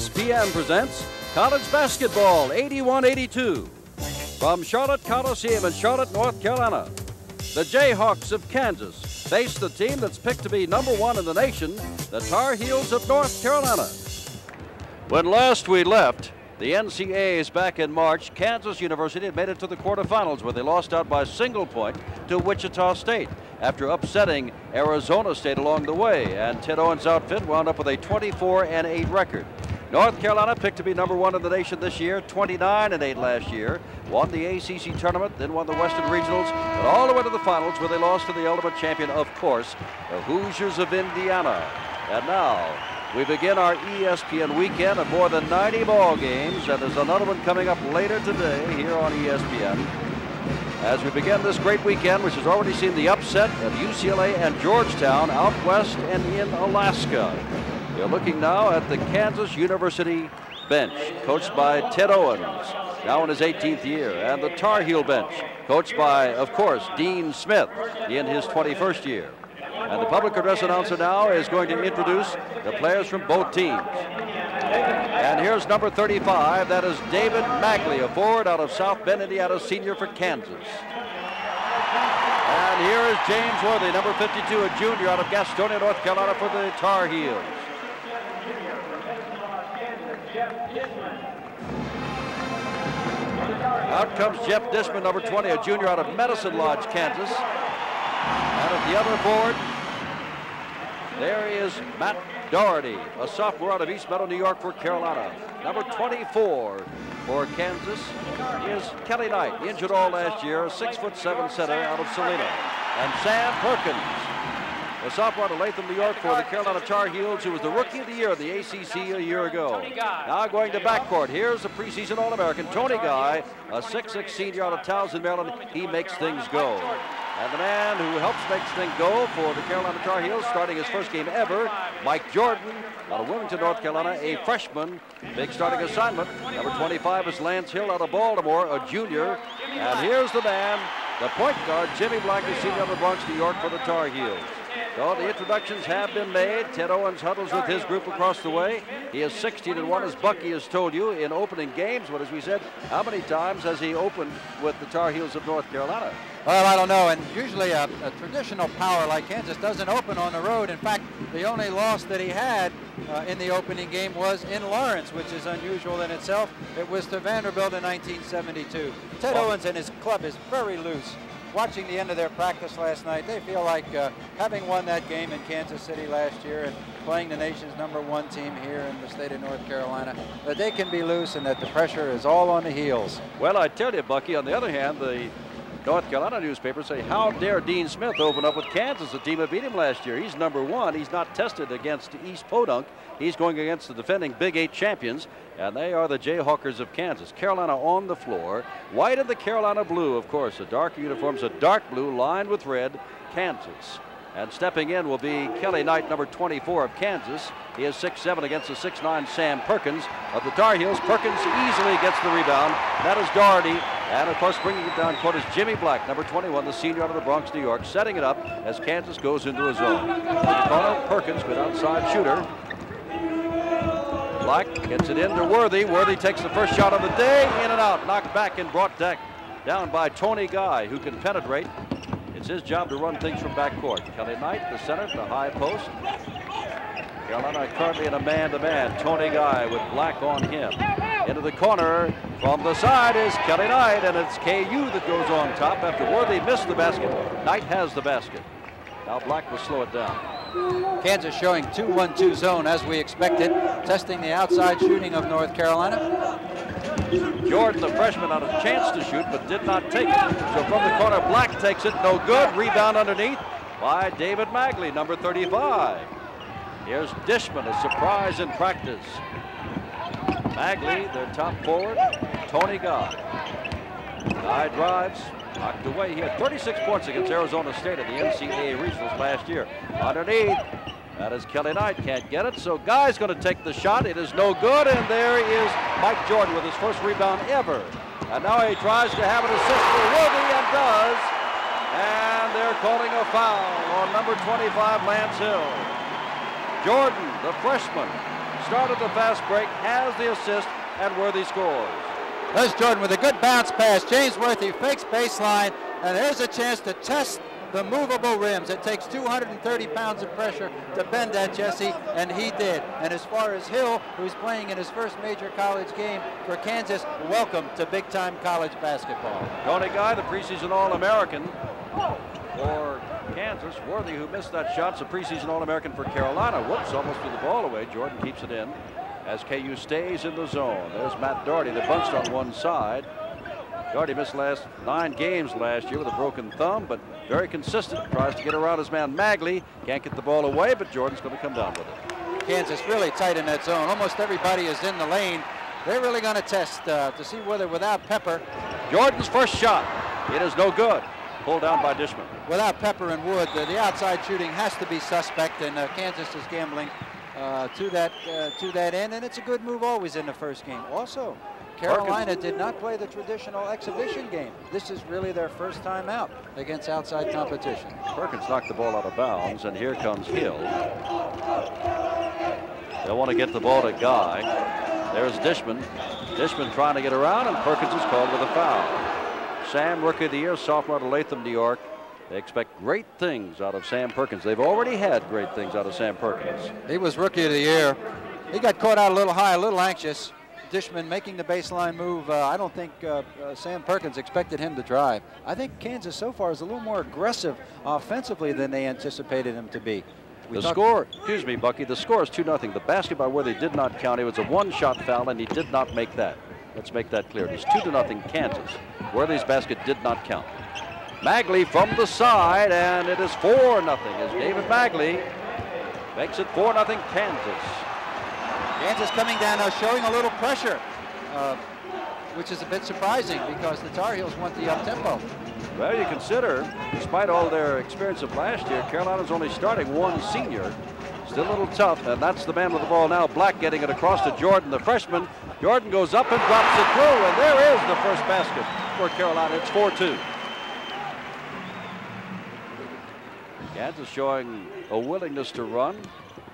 ESPN presents college basketball 81-82. From Charlotte Coliseum in Charlotte, North Carolina, the Jayhawks of Kansas face the team that's picked to be number one in the nation, the Tar Heels of North Carolina. When last we left, the NCAAs back in March, Kansas University had made it to the quarterfinals where they lost out by single point to Wichita State after upsetting Arizona State along the way. And Ted Owens' outfit wound up with a 24 and 8 record. North Carolina picked to be number one in the nation this year, 29 and 8 last year. Won the ACC tournament, then won the Western Regionals, but all the way to the finals where they lost to the ultimate champion, of course, the Hoosiers of Indiana. And now we begin our ESPN weekend of more than 90 ball games, and there's another one coming up later today here on ESPN. As we begin this great weekend, which has already seen the upset of UCLA and Georgetown out west and in Alaska. You're looking now at the Kansas University bench, coached by Ted Owens, now in his 18th year, and the Tar Heel bench, coached by, of course, Dean Smith in his 21st year. And the public address announcer now is going to introduce the players from both teams. And here's number 35. That is David Magley, a forward out of South Bend, Indiana, senior for Kansas. And here is James Worthy, number 52, a junior out of Gastonia, North Carolina for the Tar Heels. Out comes Jeff Dishman, number 20, a junior out of Medicine Lodge, Kansas. And at the other board, there is Matt Doherty, a sophomore out of East Meadow, New York for Carolina. Number 24 for Kansas is Kelly Knight, injured all last year, six foot seven center out of Salina. And Sam Perkins, a sophomore of Latham, New York for the Carolina Tar Heels, who was the Rookie of the Year of the ACC a year ago. Now going to backcourt. Here's the preseason All-American, Tony Guy, a 6'6 senior out of Towson, Maryland. He makes things go. And the man who helps make things go for the Carolina Tar Heels, starting his first game ever, Mike Jordan, out of Wilmington, North Carolina, a freshman. Big starting assignment. Number 25 is Lance Hill out of Baltimore, a junior. And here's the man, the point guard, Jimmy Black, a senior out of Bronx, New York for the Tar Heels. So the introductions have been made. Ted Owens huddles with his group across the way. He is 16 and 1, as Bucky has told you, in opening games. But as we said, how many times has he opened with the Tar Heels of North Carolina? Well, I don't know. And usually a, a, traditional power like Kansas doesn't open on the road. In fact, the only loss that he had uh, in the opening game was in Lawrence, which is unusual in itself. It was to Vanderbilt in 1972. Ted oh. Owens and his club is very loose watching the end of their practice last night, they feel like uh, having won that game in Kansas City last year and playing the nation's number one team here in the state of North Carolina, that they can be loose and that the pressure is all on the heels. Well, I tell you, Bucky, on the other hand, the North Carolina newspapers say, how dare Dean Smith open up with Kansas, the team that beat him last year. He's number one. He's not tested against East Podunk. He's going against the defending Big Eight champions, and they are the Jayhawkers of Kansas. Carolina on the floor. White and the Carolina blue, of course. The dark uniforms, a dark blue lined with red. Kansas. And stepping in will be Kelly Knight, number 24 of Kansas. He is 6'7 against the 6'9 Sam Perkins of the Tar Heels. Perkins easily gets the rebound. That is Doherty. And of course, bringing it down court is Jimmy Black, number 21, the senior out of the Bronx, New York, setting it up as Kansas goes into a zone. Corner, Perkins, good outside shooter. Black gets it into Worthy. Worthy takes the first shot of the day, in and out, knocked back and brought back down by Tony Guy, who can penetrate it's his job to run things from backcourt. Kelly Knight, the center, the high post. Carolina currently in a man-to-man. -man. Tony Guy with Black on him. Into the corner from the side is Kelly Knight, and it's KU that goes on top after Worthy missed the basket. Knight has the basket. Now Black will slow it down. Kansas showing 2-1-2 zone as we expected, testing the outside shooting of North Carolina. Jordan, the freshman, had a chance to shoot, but did not take it. So from the corner, Black takes it, no good. Rebound underneath by David Magley, number 35. Here's Dishman, a surprise in practice. Magley, their top forward, Tony Guy. Guy drives, knocked away. He had 36 points against Arizona State in the NCAA regionals last year. Underneath, that is Kelly Knight, can't get it, so Guy's going to take the shot. It is no good, and there is Mike Jordan with his first rebound ever. And now he tries to have an assist for Worthy and does. And they're calling a foul on number 25, Lance Hill. Jordan, the freshman, started the fast break, has the assist, and Worthy scores. There's Jordan with a good bounce pass. James Worthy fakes baseline, and there's a chance to test the movable rims. It takes 230 pounds of pressure to bend that, Jesse, and he did. And as far as Hill, who's playing in his first major college game for Kansas, welcome to big-time college basketball. Tony Guy, the preseason All-American for Kansas. Worthy, who missed that shot, is a preseason All-American for Carolina. Whoops, almost threw the ball away. Jordan keeps it in as KU stays in the zone. There's Matt Doherty, the bunched on one side. Doherty missed last nine games last year with a broken thumb, but very consistent. Tries to get around his man Magley. Can't get the ball away, but Jordan's going to come down with it. Kansas really tight in that zone. Almost everybody is in the lane. They're really going to test uh, to see whether without Pepper. Jordan's first shot. It is no good. Pulled down by Dishman. Without Pepper and Wood, the, the outside shooting has to be suspect, and uh, Kansas is gambling uh, to that uh, to that end, and it's a good move always in the first game. Also, Carolina did not play the traditional exhibition game. This is really their first time out against outside competition. Perkins knocked the ball out of bounds, and here comes Hill. They'll want to get the ball to Guy. There's Dishman. Dishman trying to get around, and Perkins is called with a foul. Sam, Rookie of the Year, sophomore to Latham, New York. They expect great things out of Sam Perkins. They've already had great things out of Sam Perkins. He was Rookie of the Year. He got caught out a little high, a little anxious. Dishman making the baseline move. Uh, I don't think uh, uh, Sam Perkins expected him to drive. I think Kansas so far is a little more aggressive offensively than they anticipated him to be. We the score, excuse me, Bucky, the score is 2 0. The basketball where they did not count, it was a one shot foul, and he did not make that. Let's make that clear. It is 2 to nothing Kansas. Worthy's basket did not count. Magley from the side, and it is 4 nothing as David Magley makes it 4 nothing Kansas. Kansas coming down now, showing a little pressure, uh, which is a bit surprising because the Tar Heels want the up tempo. Well, you consider, despite all their experience of last year, Carolina's only starting one senior. Still a little tough, and that's the man with the ball now. Black getting it across to Jordan, the freshman. Jordan goes up and drops it through, and there is the first basket for Carolina. It's 4-2. Kansas showing a willingness to run.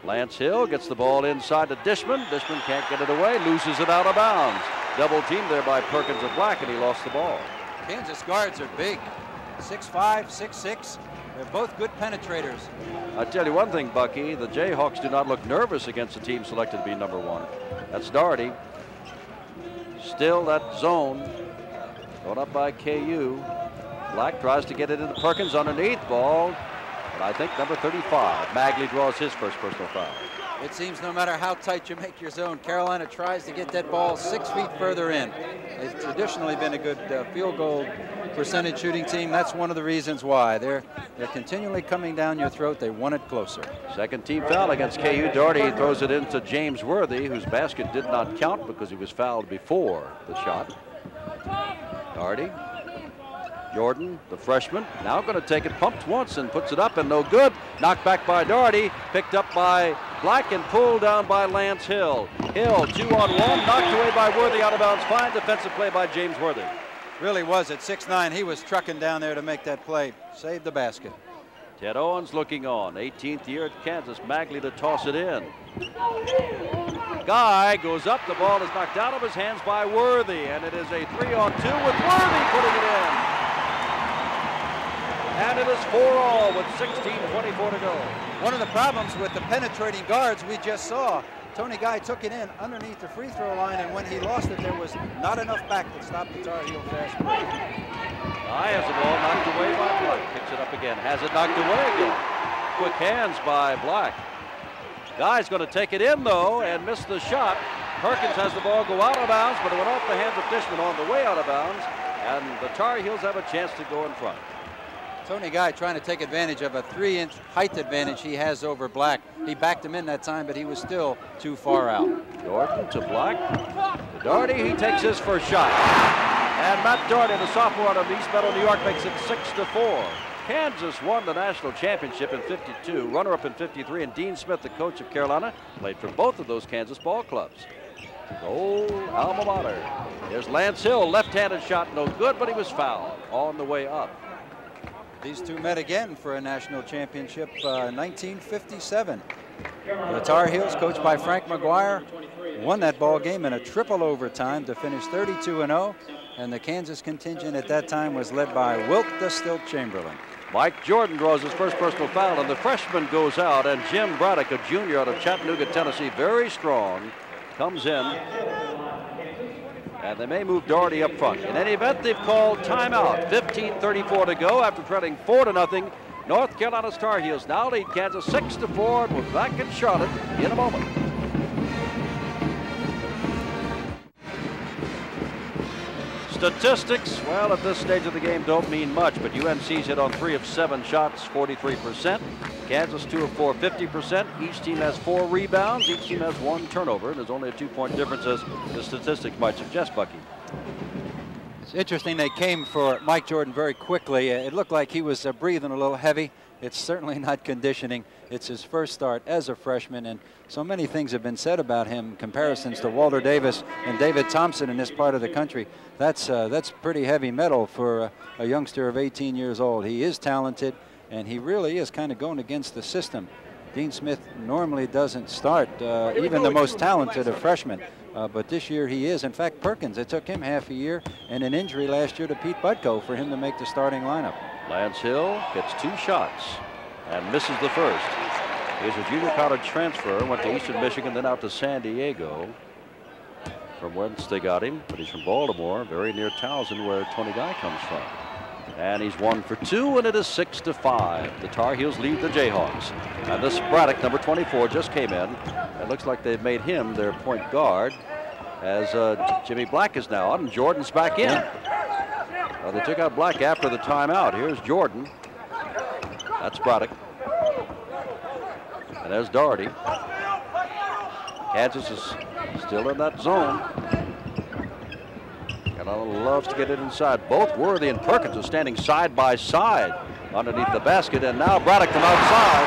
Lance Hill gets the ball inside to Dishman. Dishman can't get it away, loses it out of bounds. Double team there by Perkins and Black, and he lost the ball. Kansas guards are big. 6'5", 6'6". They're both good penetrators. I tell you one thing, Bucky, the Jayhawks do not look nervous against a team selected to be number one. That's Doherty. Still that zone. Going up by KU. Black tries to get it into Perkins underneath ball. But I think number 35, Magley draws his first personal foul. It seems no matter how tight you make your zone, Carolina tries to get that ball six feet further in. They've traditionally been a good uh, field goal percentage shooting team. That's one of the reasons why. They're, they're continually coming down your throat. They want it closer. Second team foul against KU. Doherty throws it into James Worthy, whose basket did not count because he was fouled before the shot. Doherty Jordan, the freshman, now going to take it, pumped once and puts it up and no good. Knocked back by Doherty, picked up by Black and pulled down by Lance Hill. Hill, two on one, knocked away by Worthy out of bounds. Fine defensive play by James Worthy. Really was at 6'9". He was trucking down there to make that play. Saved the basket. Ted Owens looking on. 18th year at Kansas. Magley to toss it in. Guy goes up. The ball is knocked out of his hands by Worthy. And it is a three on two with Worthy putting it in. And it is four all with 16.24 to go. One of the problems with the penetrating guards we just saw, Tony Guy took it in underneath the free throw line, and when he lost it, there was not enough back to stop the Tar Heel fast break. Guy has the ball knocked away by Black. Picks it up again. Has it knocked away again. Quick hands by Black. Guy's going to take it in, though, and miss the shot. Perkins has the ball go out of bounds, but it went off the hands of Dishman on the way out of bounds, and the Tar Heels have a chance to go in front. Tony Guy trying to take advantage of a three-inch height advantage he has over Black. He backed him in that time, but he was still too far out. Jordan to Black. Doherty, he takes his first shot. And Matt Doherty, the sophomore out of East Meadow, New York, makes it 6 to four. Kansas won the national championship in 52, runner-up in 53, and Dean Smith, the coach of Carolina, played for both of those Kansas ball clubs. Old alma mater. Here's Lance Hill, left-handed shot, no good, but he was fouled on the way up. These two met again for a national championship uh, 1957. The Tar Heels, coached by Frank McGuire, won that ball game in a triple overtime to finish 32-0, and the Kansas contingent at that time was led by Wilt the Stilt Chamberlain. Mike Jordan draws his first personal foul, and the freshman goes out, and Jim Braddock, a junior out of Chattanooga, Tennessee, very strong, comes in. And they may move Doherty up front. In any event, they've called timeout. 15:34 to go after trailing four to nothing. North Carolina Tar Heels now lead Kansas six to four, and we're back in Charlotte in a moment. Statistics, well, at this stage of the game don't mean much, but UNC's hit on three of seven shots, 43%. Kansas, two of four, 50%. Each team has four rebounds. Each team has one turnover. And there's only a two-point difference, as the statistics might suggest, Bucky. It's interesting they came for Mike Jordan very quickly. It looked like he was uh, breathing a little heavy. It's certainly not conditioning. It's his first start as a freshman, and so many things have been said about him. Comparisons to Walter Davis and David Thompson in this part of the country. That's uh, that's pretty heavy metal for a, a youngster of 18 years old. He is talented, and he really is kind of going against the system. Dean Smith normally doesn't start uh, even the most talented of freshmen, uh, but this year he is. In fact, Perkins, it took him half a year and an injury last year to Pete Budko for him to make the starting lineup. Lance Hill gets two shots and misses the first. He's a junior college transfer, went to Eastern Michigan, then out to San Diego, from whence they got him. But he's from Baltimore, very near Towson, where Tony Guy comes from. And he's one for two, and it is six to five. The Tar Heels lead the Jayhawks. And this Braddock, number 24, just came in. It looks like they've made him their point guard, as uh, Jimmy Black is now out, and Jordan's back in. Well, they took out Black after the timeout. Here's Jordan. That's Braddock. And there's Doherty. Kansas is still in that zone. Carolina loves to get it inside. Both Worthy and Perkins are standing side by side underneath the basket. And now Braddock from outside.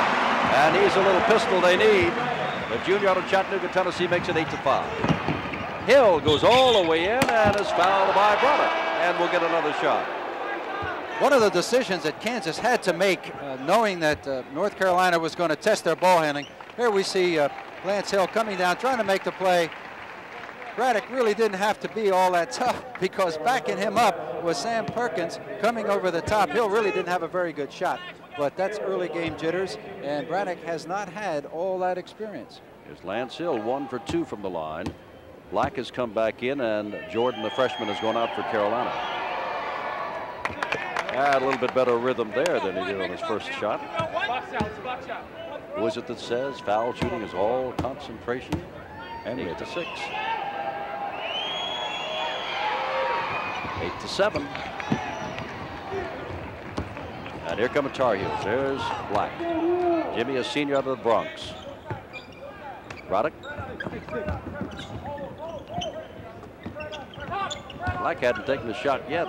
And he's a little pistol they need. The junior out of Chattanooga, Tennessee makes it 8 to 5. Hill goes all the way in and is fouled by Braddock. And we'll get another shot. One of the decisions that Kansas had to make, uh, knowing that uh, North Carolina was going to test their ball handling. Here we see uh, Lance Hill coming down, trying to make the play. Braddock really didn't have to be all that tough because backing him up was Sam Perkins coming over the top. Hill really didn't have a very good shot, but that's early game jitters, and Braddock has not had all that experience. Here's Lance Hill, one for two from the line. Black has come back in, and Jordan, the freshman, has gone out for Carolina. Had a little bit better rhythm there than he did on his first shot. Who is it that says foul shooting is all concentration? And eight to six. Eight to seven. And here come the Tar Heels. There's Black. Jimmy, a senior out of the Bronx. Braddock. Black hadn't taken the shot yet.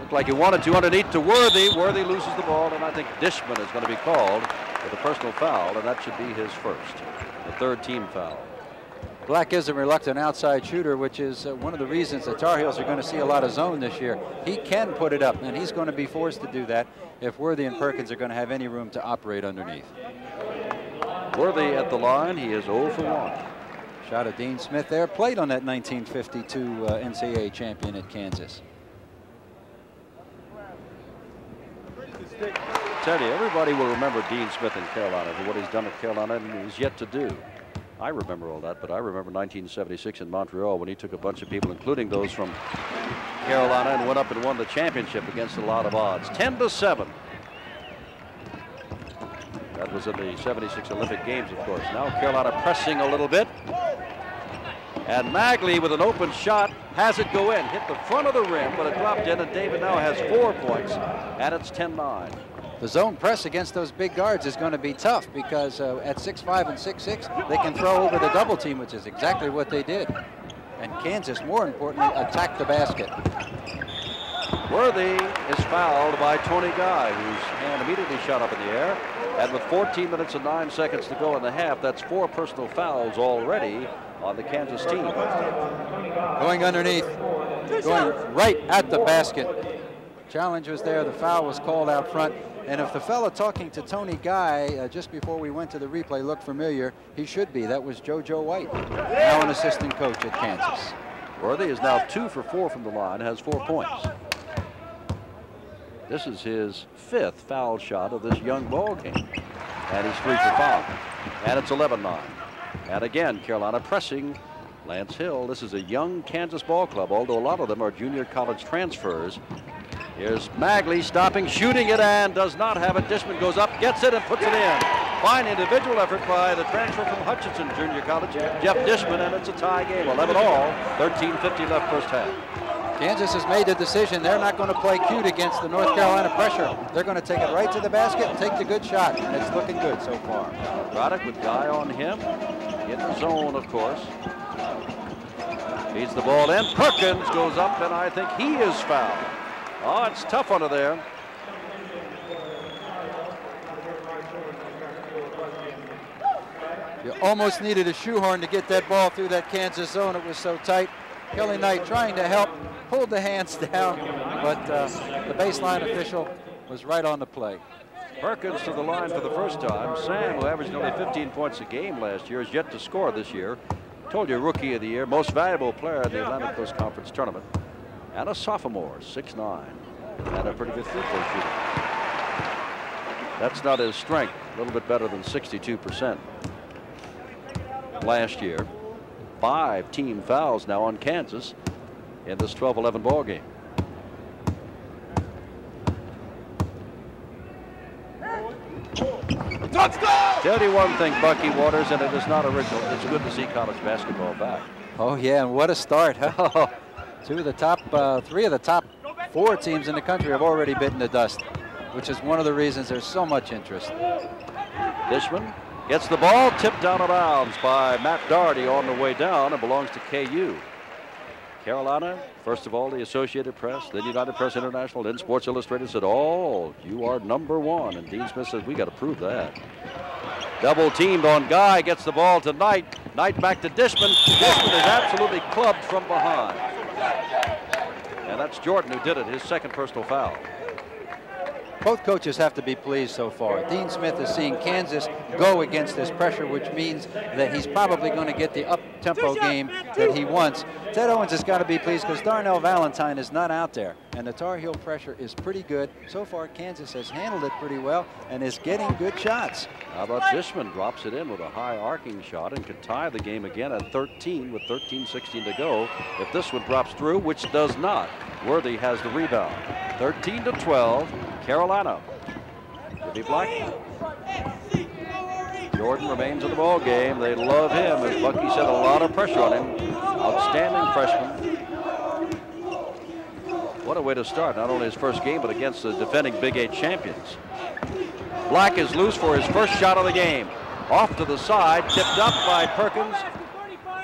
Looked like he wanted to underneath to Worthy. Worthy loses the ball, and I think Dishman is going to be called with a personal foul, and that should be his first, the third team foul. Black is a reluctant outside shooter, which is uh, one of the reasons the Tar Heels are going to see a lot of zone this year. He can put it up, and he's going to be forced to do that if Worthy and Perkins are going to have any room to operate underneath. Worthy at the line. He is 0 for 1. Shot of Dean Smith there. Played on that 1952 uh, NCAA champion at Kansas. Tell you, everybody will remember Dean Smith in Carolina for what he's done at Carolina and he's yet to do. I remember all that, but I remember 1976 in Montreal when he took a bunch of people, including those from Carolina, and went up and won the championship against a lot of odds. 10 to 7. That was in the 76 Olympic Games, of course. Now Carolina pressing a little bit. And Magley with an open shot has it go in. Hit the front of the rim, but it dropped in, and David now has four points, and it's 10-9 the zone press against those big guards is going to be tough because uh, at 6'5 and 6'6, they can throw over the double team, which is exactly what they did. And Kansas, more importantly, attacked the basket. Worthy is fouled by Tony Guy, whose hand immediately shot up in the air. And with 14 minutes and 9 seconds to go in the half, that's four personal fouls already on the Kansas team. Going underneath, going right at the basket. Challenge was there. The foul was called out front. And if the fellow talking to Tony Guy uh, just before we went to the replay looked familiar, he should be. That was JoJo White, now an assistant coach at Kansas. Worthy is now two for four from the line, has four points. This is his fifth foul shot of this young ball game. And he's three for five. And it's 11-9. And again, Carolina pressing Lance Hill. This is a young Kansas ball club, although a lot of them are junior college transfers. Here's Magley stopping, shooting it, and does not have it. Dishman goes up, gets it, and puts it in. Fine individual effort by the transfer from Hutchinson Junior College, Jeff Dishman, and it's a tie game. 11 all, 13.50 left first half. Kansas has made the decision they're not going to play cute against the North Carolina pressure. They're going to take it right to the basket and take the good shot, and it's looking good so far. Braddock with Guy on him. In the zone, of course. Feeds the ball in. Perkins goes up, and I think he is fouled. Oh, it's tough under there. You almost needed a shoehorn to get that ball through that Kansas zone. It was so tight. Kelly Knight trying to help, pulled the hands down, but uh, the baseline official was right on the play. Perkins to the line for the first time. Sam, who averaged only 15 points a game last year, is yet to score this year. Told you, rookie of the year, most valuable player in the Atlantic Coast Conference tournament. And a sophomore, 6'9", and a pretty good throw shooter. That's not his strength, a little bit better than 62% last year five team fouls now on Kansas in this 12-11 ball game. Tell you one thing, Bucky Waters, and it is not original. It's good to see college basketball back. Oh yeah, and what a start! Huh? Two of the top, uh, three of the top four teams in the country have already bitten the dust, which is one of the reasons there's so much interest. Dishman Gets the ball tipped down of bounds by Matt Doherty on the way down and belongs to KU. Carolina, first of all, the Associated Press, then United Press International, then Sports Illustrated said, oh, you are number one. And Dean Smith says, we got to prove that. Double teamed on Guy, gets the ball to Knight. Knight back to Dishman. Dishman is absolutely clubbed from behind. And that's Jordan who did it, his second personal foul both coaches have to be pleased so far. Dean Smith is seeing Kansas go against this pressure, which means that he's probably going to get the up-tempo game that he wants. Ted Owens has got to be pleased because Darnell Valentine is not out there, and the Tar Heel pressure is pretty good. So far, Kansas has handled it pretty well and is getting good shots. How about Dishman drops it in with a high arcing shot and can tie the game again at 13 with 13-16 to go. If this one drops through, which does not, Worthy has the rebound. 13 to 12, Carolina. Jimmy Black. Jordan remains in the ball game. They love him. As Bucky said, a lot of pressure on him. Outstanding freshman. What a way to start. Not only his first game, but against the defending Big Eight champions. Black is loose for his first shot of the game. Off to the side, tipped up by Perkins.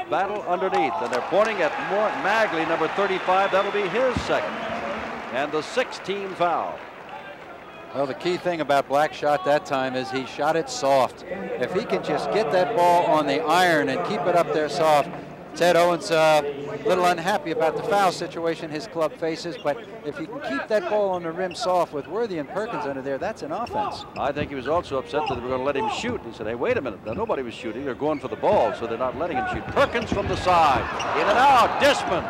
Battle underneath, and they're pointing at Mort Magley, number 35. That'll be his second. And the 16 foul. Well, the key thing about Black shot that time is he shot it soft. If he can just get that ball on the iron and keep it up there soft, Ted Owens uh, a little unhappy about the foul situation his club faces, but if he can keep that ball on the rim soft with Worthy and Perkins under there, that's an offense. I think he was also upset that they were going to let him shoot. He said, hey, wait a minute. Now, nobody was shooting. They're going for the ball, so they're not letting him shoot. Perkins from the side. In and out. Dishman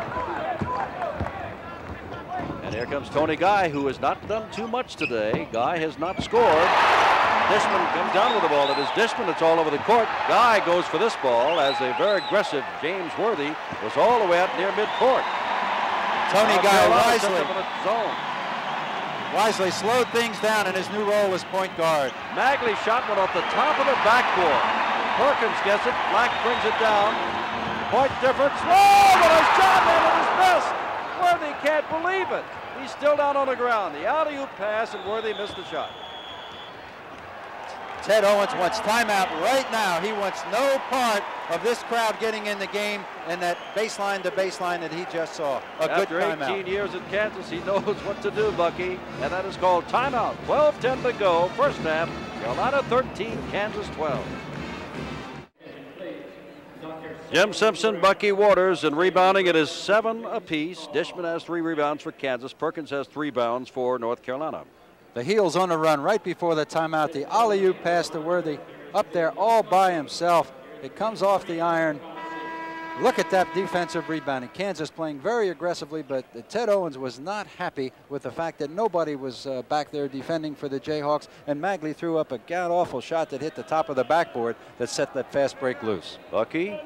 and here comes Tony Guy, who has not done too much today. Guy has not scored. Dishman comes down with the ball. It is Dishman that's all over the court. Guy goes for this ball as a very aggressive James Worthy was all the way up near midcourt. Tony Guy wisely, wisely slowed things down in his new role as point guard. Magley shot one off the top of the backboard. Perkins gets it. Black brings it down. Point difference. Oh, what a shot! And it is missed. Worthy can't believe it. He's still down on the ground. The alley-oop pass, and Worthy missed the shot. Ted Owens wants timeout right now. He wants no part of this crowd getting in the game and that baseline to baseline that he just saw. A After good timeout. 18 years in Kansas, he knows what to do, Bucky, and that is called timeout. 12-10 to go, first half. Carolina 13, Kansas 12. Jim Simpson, Bucky Waters, and rebounding it is seven apiece. Dishman has three rebounds for Kansas. Perkins has three rebounds for North Carolina. The heels on the run right before the timeout. The alley-oop pass to Worthy up there all by himself. It comes off the iron. Look at that defensive rebounding. Kansas playing very aggressively, but Ted Owens was not happy with the fact that nobody was uh, back there defending for the Jayhawks, and Magley threw up a god-awful shot that hit the top of the backboard that set that fast break loose. Bucky,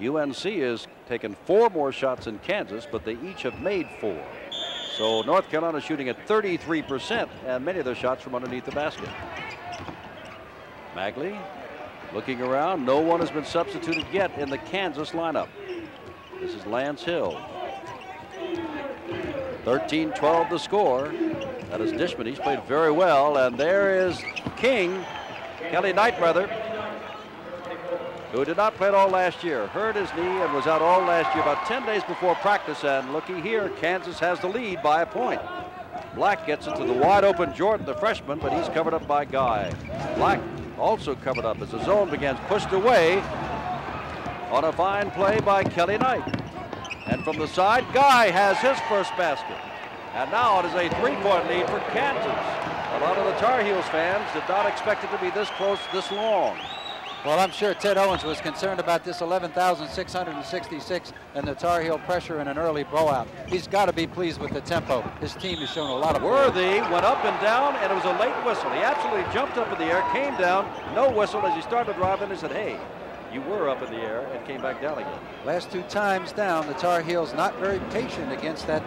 UNC has taken four more shots in Kansas, but they each have made four. So North Carolina shooting at 33%, and many of their shots from underneath the basket. Magley looking around. No one has been substituted yet in the Kansas lineup. This is Lance Hill. 13-12 the score. That is Dishman. He's played very well. And there is King, Kelly Knight, brother, who did not play at all last year. Hurt his knee and was out all last year, about 10 days before practice. And looky here, Kansas has the lead by a point. Black gets it to the wide open Jordan, the freshman, but he's covered up by Guy. Black also covered up as the zone begins pushed away on a fine play by Kelly Knight. And from the side, Guy has his first basket. And now it is a three-point lead for Kansas. A lot of the Tar Heels fans did not expect it to be this close this long. Well, I'm sure Ted Owens was concerned about this 11,666 and the Tar Heel pressure in an early blowout. He's got to be pleased with the tempo. His team has shown a lot of Worthy went up and down, and it was a late whistle. He absolutely jumped up in the air, came down, no whistle as he started driving. He said, hey, you were up in the air and came back down again. Last two times down, the Tar Heels not very patient against that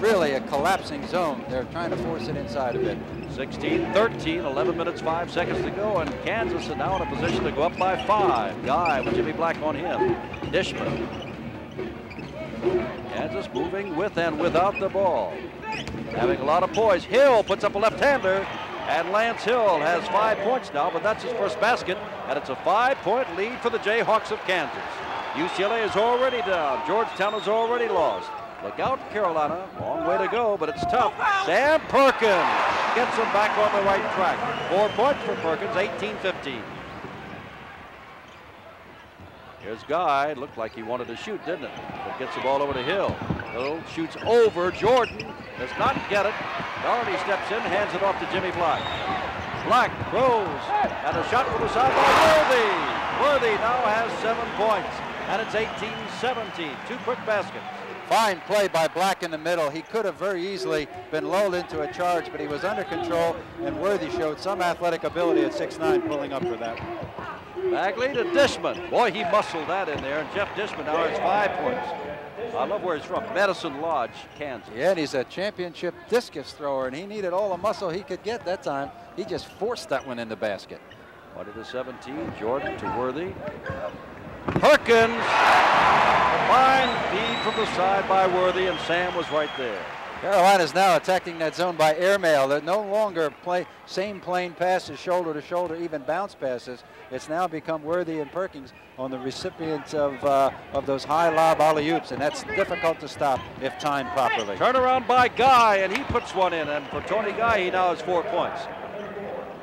really a collapsing zone. They're trying to force it inside a bit. 16-13, 11 minutes, 5 seconds to go, and Kansas is now in a position to go up by 5. Guy with Jimmy Black on him. Dishman. Kansas moving with and without the ball. Having a lot of poise. Hill puts up a left-hander, and Lance Hill has five points now, but that's his first basket, and it's a five-point lead for the Jayhawks of Kansas. UCLA is already down. Georgetown is already lost. Look out, Carolina. Long way to go, but it's tough. Sam Perkins gets them back on the right track. Four points for Perkins, 18-15. Here's Guy. Looked like he wanted to shoot, didn't it? But gets the ball over to Hill. Hill shoots over. Jordan does not get it. Doherty steps in, hands it off to Jimmy Black. Black throws, and a shot from the side by Worthy. Worthy now has seven points, and it's 18-17. Two quick baskets. Fine play by Black in the middle. He could have very easily been lulled into a charge, but he was under control, and Worthy showed some athletic ability at 6'9", pulling up for that. Magley to Dishman. Boy, he muscled that in there, and Jeff Dishman now has five points. I love where he's from, Medicine Lodge, Kansas. Yeah, and he's a championship discus thrower, and he needed all the muscle he could get that time. He just forced that one in the basket. 20 to 17, Jordan to Worthy. Perkins, fine feed from the side by Worthy, and Sam was right there. Carolina is now attacking that zone by airmail. They're no longer play same plane passes, shoulder to shoulder, even bounce passes. It's now become Worthy and Perkins on the recipients of uh, of those high lob alley oops, and that's difficult to stop if timed properly. Turnaround by Guy, and he puts one in. And for Tony Guy, he now has four points.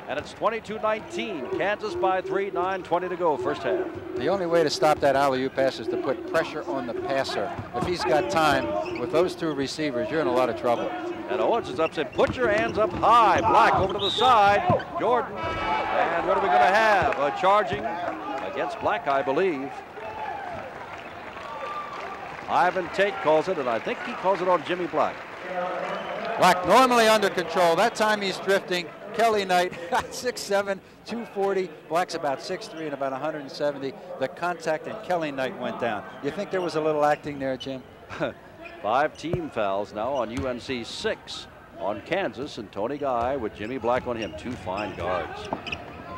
And it's 22-19. Kansas by three, 9-20 to go, first half. The only way to stop that alley-oop pass is to put pressure on the passer. If he's got time with those two receivers, you're in a lot of trouble. And Owens is up saying, put your hands up high. Black over to the side. Jordan. And what are we going to have? A charging against Black, I believe. Ivan Tate calls it, and I think he calls it on Jimmy Black. Black normally under control. That time he's drifting. Kelly Knight, 6'7", 240. Black's about 6'3", and about 170. The contact and Kelly Knight went down. You think there was a little acting there, Jim? Five team fouls now on UNC, six on Kansas, and Tony Guy with Jimmy Black on him. Two fine guards.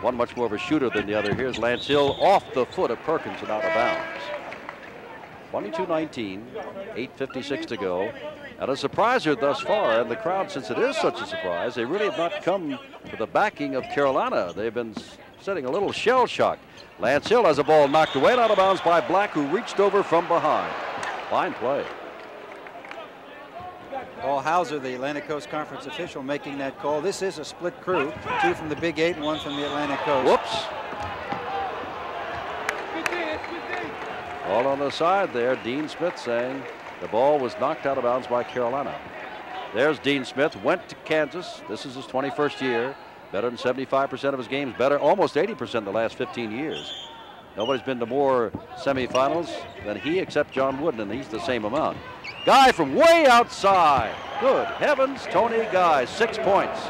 One much more of a shooter than the other. Here's Lance Hill off the foot of Perkins and out of bounds. 22-19, 8.56 to go. And a surpriser thus far, and the crowd, since it is such a surprise, they really have not come to the backing of Carolina. They've been setting a little shell shock. Lance Hill has a ball knocked away and out of bounds by Black, who reached over from behind. Fine play. Paul Hauser, the Atlantic Coast Conference official, making that call. This is a split crew, two from the Big Eight and one from the Atlantic Coast. Whoops. All on the side there, Dean Smith saying the ball was knocked out of bounds by Carolina. There's Dean Smith, went to Kansas. This is his 21st year. Better than 75% of his games, better almost 80% the last 15 years. Nobody's been to more semifinals than he except John Wooden, and he's the same amount. Guy from way outside. Good heavens, Tony Guy, six points.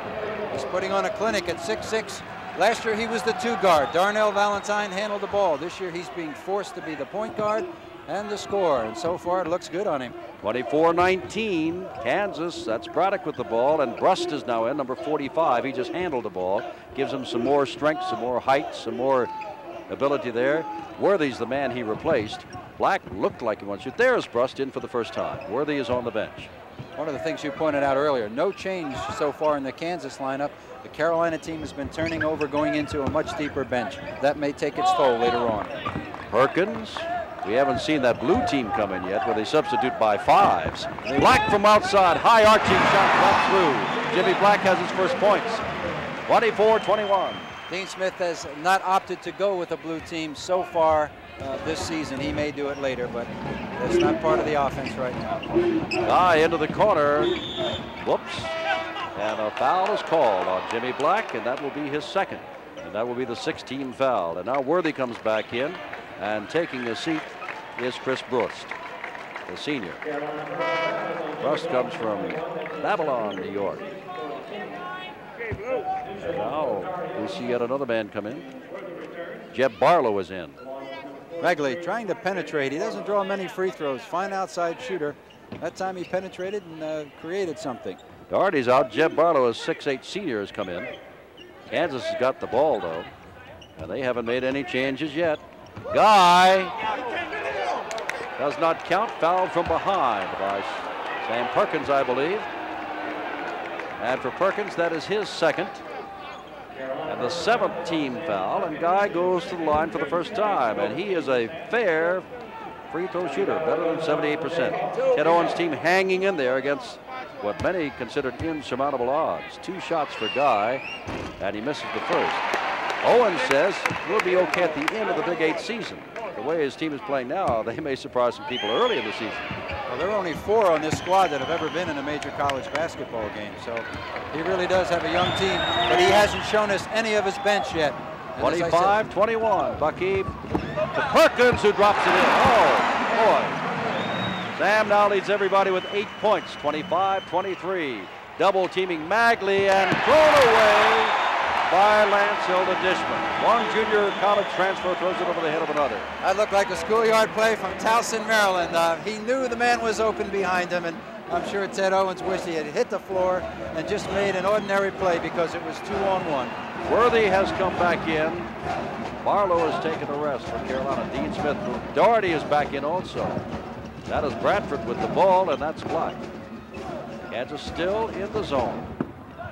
He's putting on a clinic at six-six. Last year he was the two guard. Darnell Valentine handled the ball. This year he's being forced to be the point guard and the score. And so far, it looks good on him. 24-19, Kansas. That's Braddock with the ball, and Brust is now in, number 45. He just handled the ball. Gives him some more strength, some more height, some more ability there. Worthy's the man he replaced. Black looked like he wants to. There's Brust in for the first time. Worthy is on the bench. One of the things you pointed out earlier, no change so far in the Kansas lineup. The Carolina team has been turning over going into a much deeper bench. That may take its toll later on. Perkins, we haven't seen that blue team come in yet where they substitute by fives. Black from outside, high arching shot dropped through. Jimmy Black has his first points. 24-21. Dean Smith has not opted to go with a blue team so far uh, this season. He may do it later, but that's not part of the offense right now. Guy into the corner. Whoops. And a foul is called on Jimmy Black, and that will be his second. And that will be the 16 foul. And now Worthy comes back in. And taking a seat is Chris Brust, the senior. Brust comes from Babylon, New York. And now we see yet another man come in. Jeb Barlow is in. Regley trying to penetrate. He doesn't draw many free throws. Fine outside shooter. That time he penetrated and uh, created something. Doherty's out. Jeb Barlow, a 6'8 senior, has come in. Kansas has got the ball, though. And they haven't made any changes yet. Guy does not count. Foul from behind by Sam Perkins, I believe. And for Perkins, that is his second. And the seventh team foul. And Guy goes to the line for the first time. And he is a fair free throw shooter, better than 78%. Ted Owens' team hanging in there against what many considered insurmountable odds. Two shots for Guy, and he misses the first. Owens says we'll be okay at the end of the Big Eight season. The way his team is playing now, they may surprise some people early in the season. Well, there are only four on this squad that have ever been in a major college basketball game, so he really does have a young team, but he hasn't shown us any of his bench yet. 25-21, Bucky to Perkins, who drops it in. Oh, boy. Sam now leads everybody with eight points, 25-23. Double teaming Magley and thrown away by Lance Hilda Dishman. One junior college transfer throws it over the head of another. That looked like a schoolyard play from Towson, Maryland. Uh, he knew the man was open behind him, and I'm sure Ted Owens wished he had hit the floor and just made an ordinary play because it was two on one. Worthy has come back in. Barlow has taken a rest for Carolina. Dean Smith. Doherty is back in also. That is Braddock with the ball, and that's Black. Kansas still in the zone.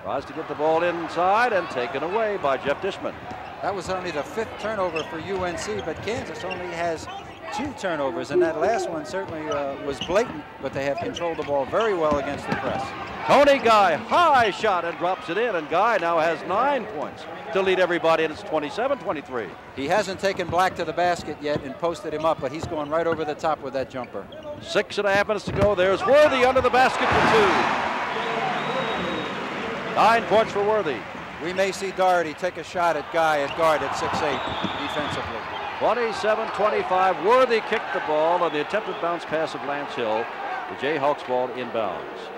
Tries to get the ball inside and taken away by Jeff Dishman. That was only the fifth turnover for UNC, but Kansas only has two turnovers, and that last one certainly uh, was blatant, but they have controlled the ball very well against the press. Tony Guy, high shot and drops it in, and Guy now has nine points to lead everybody, and it's 27-23. He hasn't taken Black to the basket yet and posted him up, but he's going right over the top with that jumper. Six and a half minutes to go. There's Worthy under the basket for two. Nine points for Worthy. We may see Doherty take a shot at Guy at guard at 6'8 defensively. 27-25. Worthy kicked the ball on the attempted bounce pass of Lance Hill. The Jayhawks ball inbounds.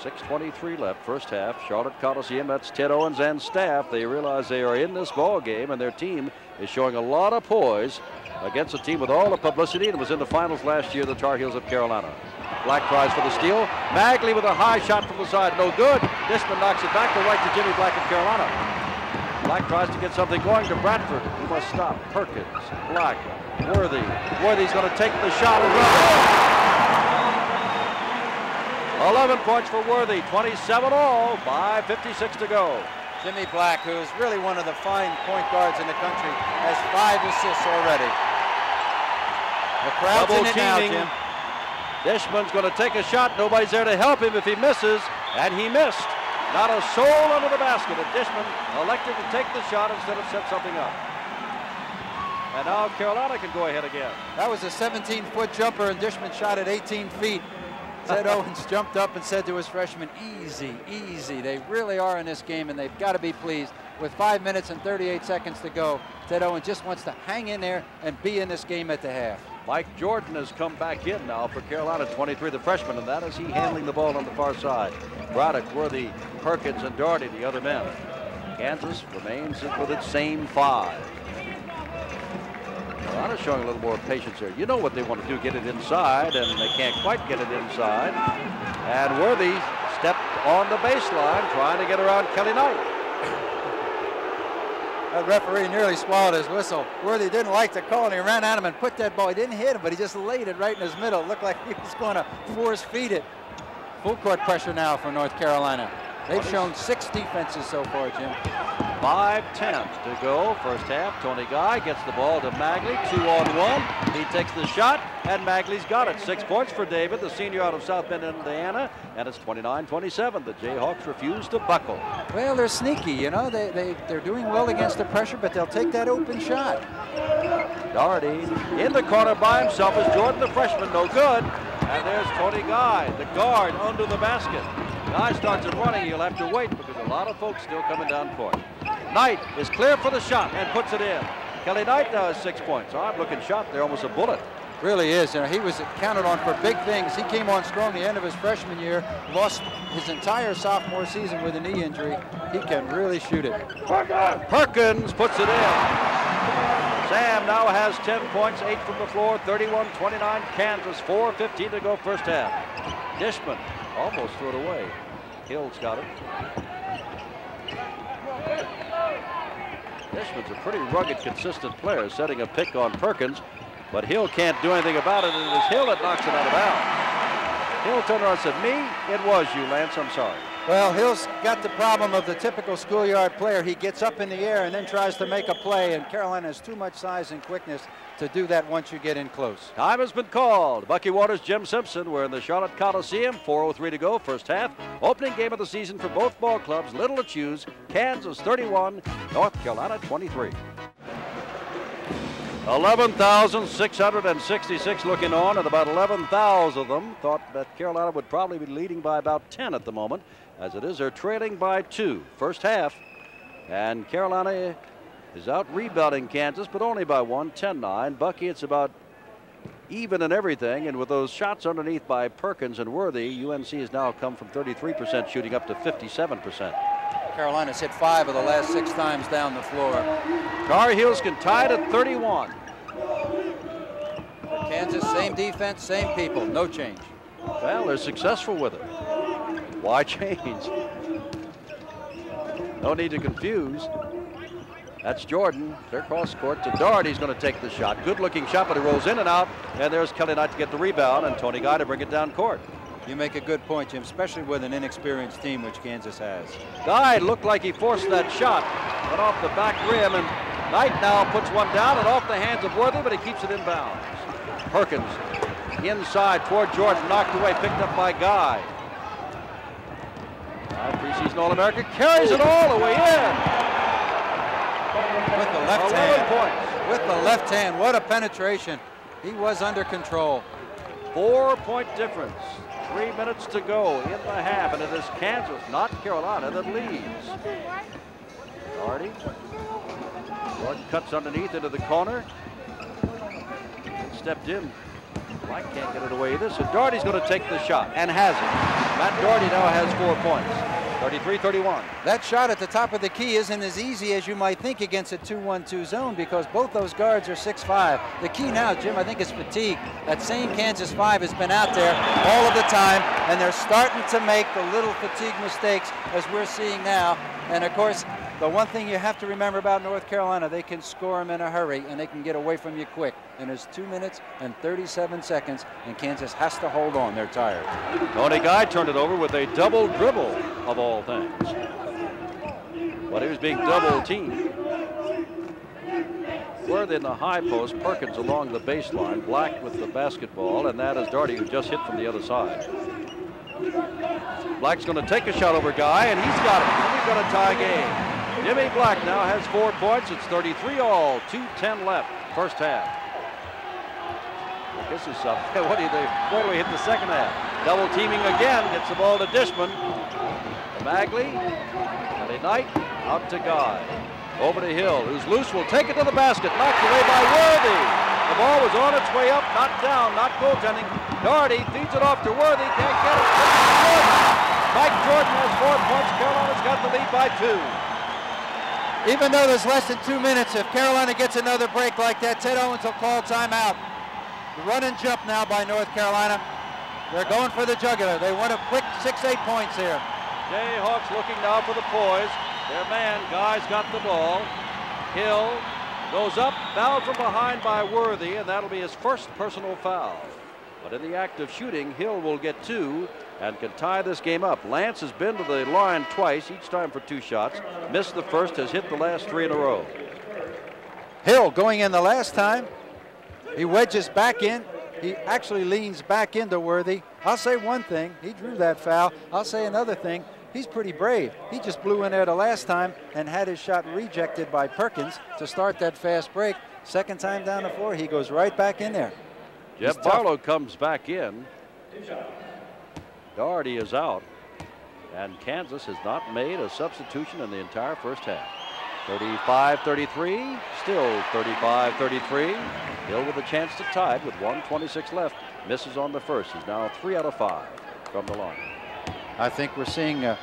6.23 left, first half. Charlotte Coliseum, that's Ted Owens and staff. They realize they are in this ball game, and their team is showing a lot of poise against a team with all the publicity and was in the finals last year, the Tar Heels of Carolina. Black tries for the steal. Magley with a high shot from the side, no good. Dishman knocks it back to right to Jimmy Black of Carolina. Black tries to get something going to Braddock. He must stop. Perkins, Black, Worthy. Worthy's going to take the shot and run. 11 points for Worthy, 27 all, 5.56 to go. Jimmy Black, who is really one of the fine point guards in the country, has five assists already. The crowd's Double in it now. Jim. Dishman's going to take a shot. Nobody's there to help him if he misses, and he missed. Not a soul under the basket, and Dishman elected to take the shot instead of set something up. And now Carolina can go ahead again. That was a 17-foot jumper, and Dishman shot at 18 feet. Ted Owens jumped up and said to his freshman, easy, easy. They really are in this game, and they've got to be pleased. With five minutes and 38 seconds to go, Ted Owens just wants to hang in there and be in this game at the half. Mike Jordan has come back in now for Carolina, 23, the freshman, and that is he handling the ball on the far side. Braddock, Worthy, Perkins, and Doherty, the other men. Kansas remains with its same five. Carolina's showing a little more patience here. You know what they want to do, get it inside, and they can't quite get it inside. And Worthy stepped on the baseline trying to get around Kelly Knight. That referee nearly swallowed his whistle. Worthy didn't like the call, and he ran at him and put that ball. He didn't hit him, but he just laid it right in his middle. It looked like he was going to force feed it. Full court pressure now for North Carolina. They've shown six defenses so far, Jim. 5-10 to go, first half. Tony Guy gets the ball to Magley, two on one. He takes the shot, and Magley's got it. Six points for David, the senior out of South Bend, Indiana, and it's 29-27. The Jayhawks refuse to buckle. Well, they're sneaky, you know. They, they, they're doing well against the pressure, but they'll take that open shot. Doherty in the corner by himself is Jordan, the freshman, no good. And there's Tony Guy, the guard, under the basket. Guy starts it running. He'll have to wait because a lot of folks still coming down court. Knight is clear for the shot and puts it in. Kelly Knight now has six points. Odd looking shot there, almost a bullet. Really is. You know, he was counted on for big things. He came on strong the end of his freshman year, lost his entire sophomore season with a knee injury. He can really shoot it. Perkins puts it in. Sam now has 10 points, 8 from the floor, 31-29 Kansas, 4.15 to go first half. Dishman almost threw it away. Hill's got it. Dishman's a pretty rugged, consistent player, setting a pick on Perkins, but Hill can't do anything about it, and it is Hill that knocks it out of bounds. Hill turned around and said, me? It was you, Lance, I'm sorry. Well, Hill's got the problem of the typical schoolyard player. He gets up in the air and then tries to make a play, and Carolina has too much size and quickness to do that once you get in close. Time has been called. Bucky Waters, Jim Simpson. We're in the Charlotte Coliseum. 4.03 to go, first half. Opening game of the season for both ball clubs. Little to choose. Kansas 31, North Carolina 23. 11,666 looking on, and about 11,000 of them thought that Carolina would probably be leading by about 10 at the moment. As it is, they're trailing by two, first half, and Carolina is out rebounding Kansas, but only by one, 10-9. Bucky, it's about even in everything, and with those shots underneath by Perkins and Worthy, UNC has now come from 33% shooting up to 57%. Carolina's hit five of the last six times down the floor. Tar Heels can tie it at 31. Kansas, same defense, same people, no change. Well, they're successful with it. Why change? No need to confuse. That's Jordan. They're cross court to Doherty's going to take the shot. Good looking shot, but it rolls in and out. And there's Kelly Knight to get the rebound and Tony Guy to bring it down court. You make a good point, Jim, especially with an inexperienced team, which Kansas has. Guy looked like he forced that shot. Went off the back rim, and Knight now puts one down and off the hands of Worthy, but he keeps it in bounds. Perkins inside toward Jordan, knocked away, picked up by Guy. Guy, preseason All-American, carries it all the way in. With the left hand. Points. With the left hand, what a penetration. He was under control. Four-point difference. Three minutes to go in the half, and it is Kansas, not Carolina, that leads. Hardy. Jordan cuts underneath into the corner. Stepped in. Mike can't get it away either, so Doherty's going to take the shot, and has it. Matt Doherty now has four points. 33-31. That shot at the top of the key isn't as easy as you might think against a 2-1-2 zone because both those guards are 6'5". The key now, Jim, I think is fatigue. That same Kansas 5 has been out there all of the time, and they're starting to make the little fatigue mistakes as we're seeing now. And of course, the one thing you have to remember about North Carolina, they can score them in a hurry and they can get away from you quick. And it's two minutes and 37 seconds, and Kansas has to hold on. They're tired. Tony Guy turned it over with a double dribble of all things. But he was being double teamed. Worth in the high post, Perkins along the baseline, Black with the basketball, and that is Doherty who just hit from the other side. Black's going to take a shot over Guy, and he's got it. He's going to tie game. Jimmy Black now has four points. It's 33 all, 2.10 left, first half. This is something. What do think? Where do we hit the second half? Double teaming again. Gets the ball to Dishman. Magley. Kelly Knight. Out to Guy. Over to Hill, who's loose, will take it to the basket. Knocked away by Worthy. The ball was on its way up, not down, not goaltending. Doherty feeds it off to Worthy. Can't get it. Mike Jordan has four points. Carolina's got the lead by two. Even though there's less than two minutes, if Carolina gets another break like that, Ted Owens will call timeout. The run and jump now by North Carolina. They're going for the jugular. They want a quick six, eight points here. Jayhawks looking now for the poise. Their man, Guy's got the ball. Hill goes up, fouled from behind by Worthy, and that'll be his first personal foul. But in the act of shooting, Hill will get two and can tie this game up. Lance has been to the line twice, each time for two shots. Missed the first, has hit the last three in a row. Hill going in the last time. He wedges back in. He actually leans back into Worthy. I'll say one thing. He drew that foul. I'll say another thing. He's pretty brave. He just blew in there the last time and had his shot rejected by Perkins to start that fast break. Second time down the floor, he goes right back in there. Jeff Barlow comes back in. Doherty is out. And Kansas has not made a substitution in the entire first half. 35-33, still 35-33. Hill with a chance to tie it with 126 left. Misses on the first. He's now three out of five from the line. I think we're seeing uh,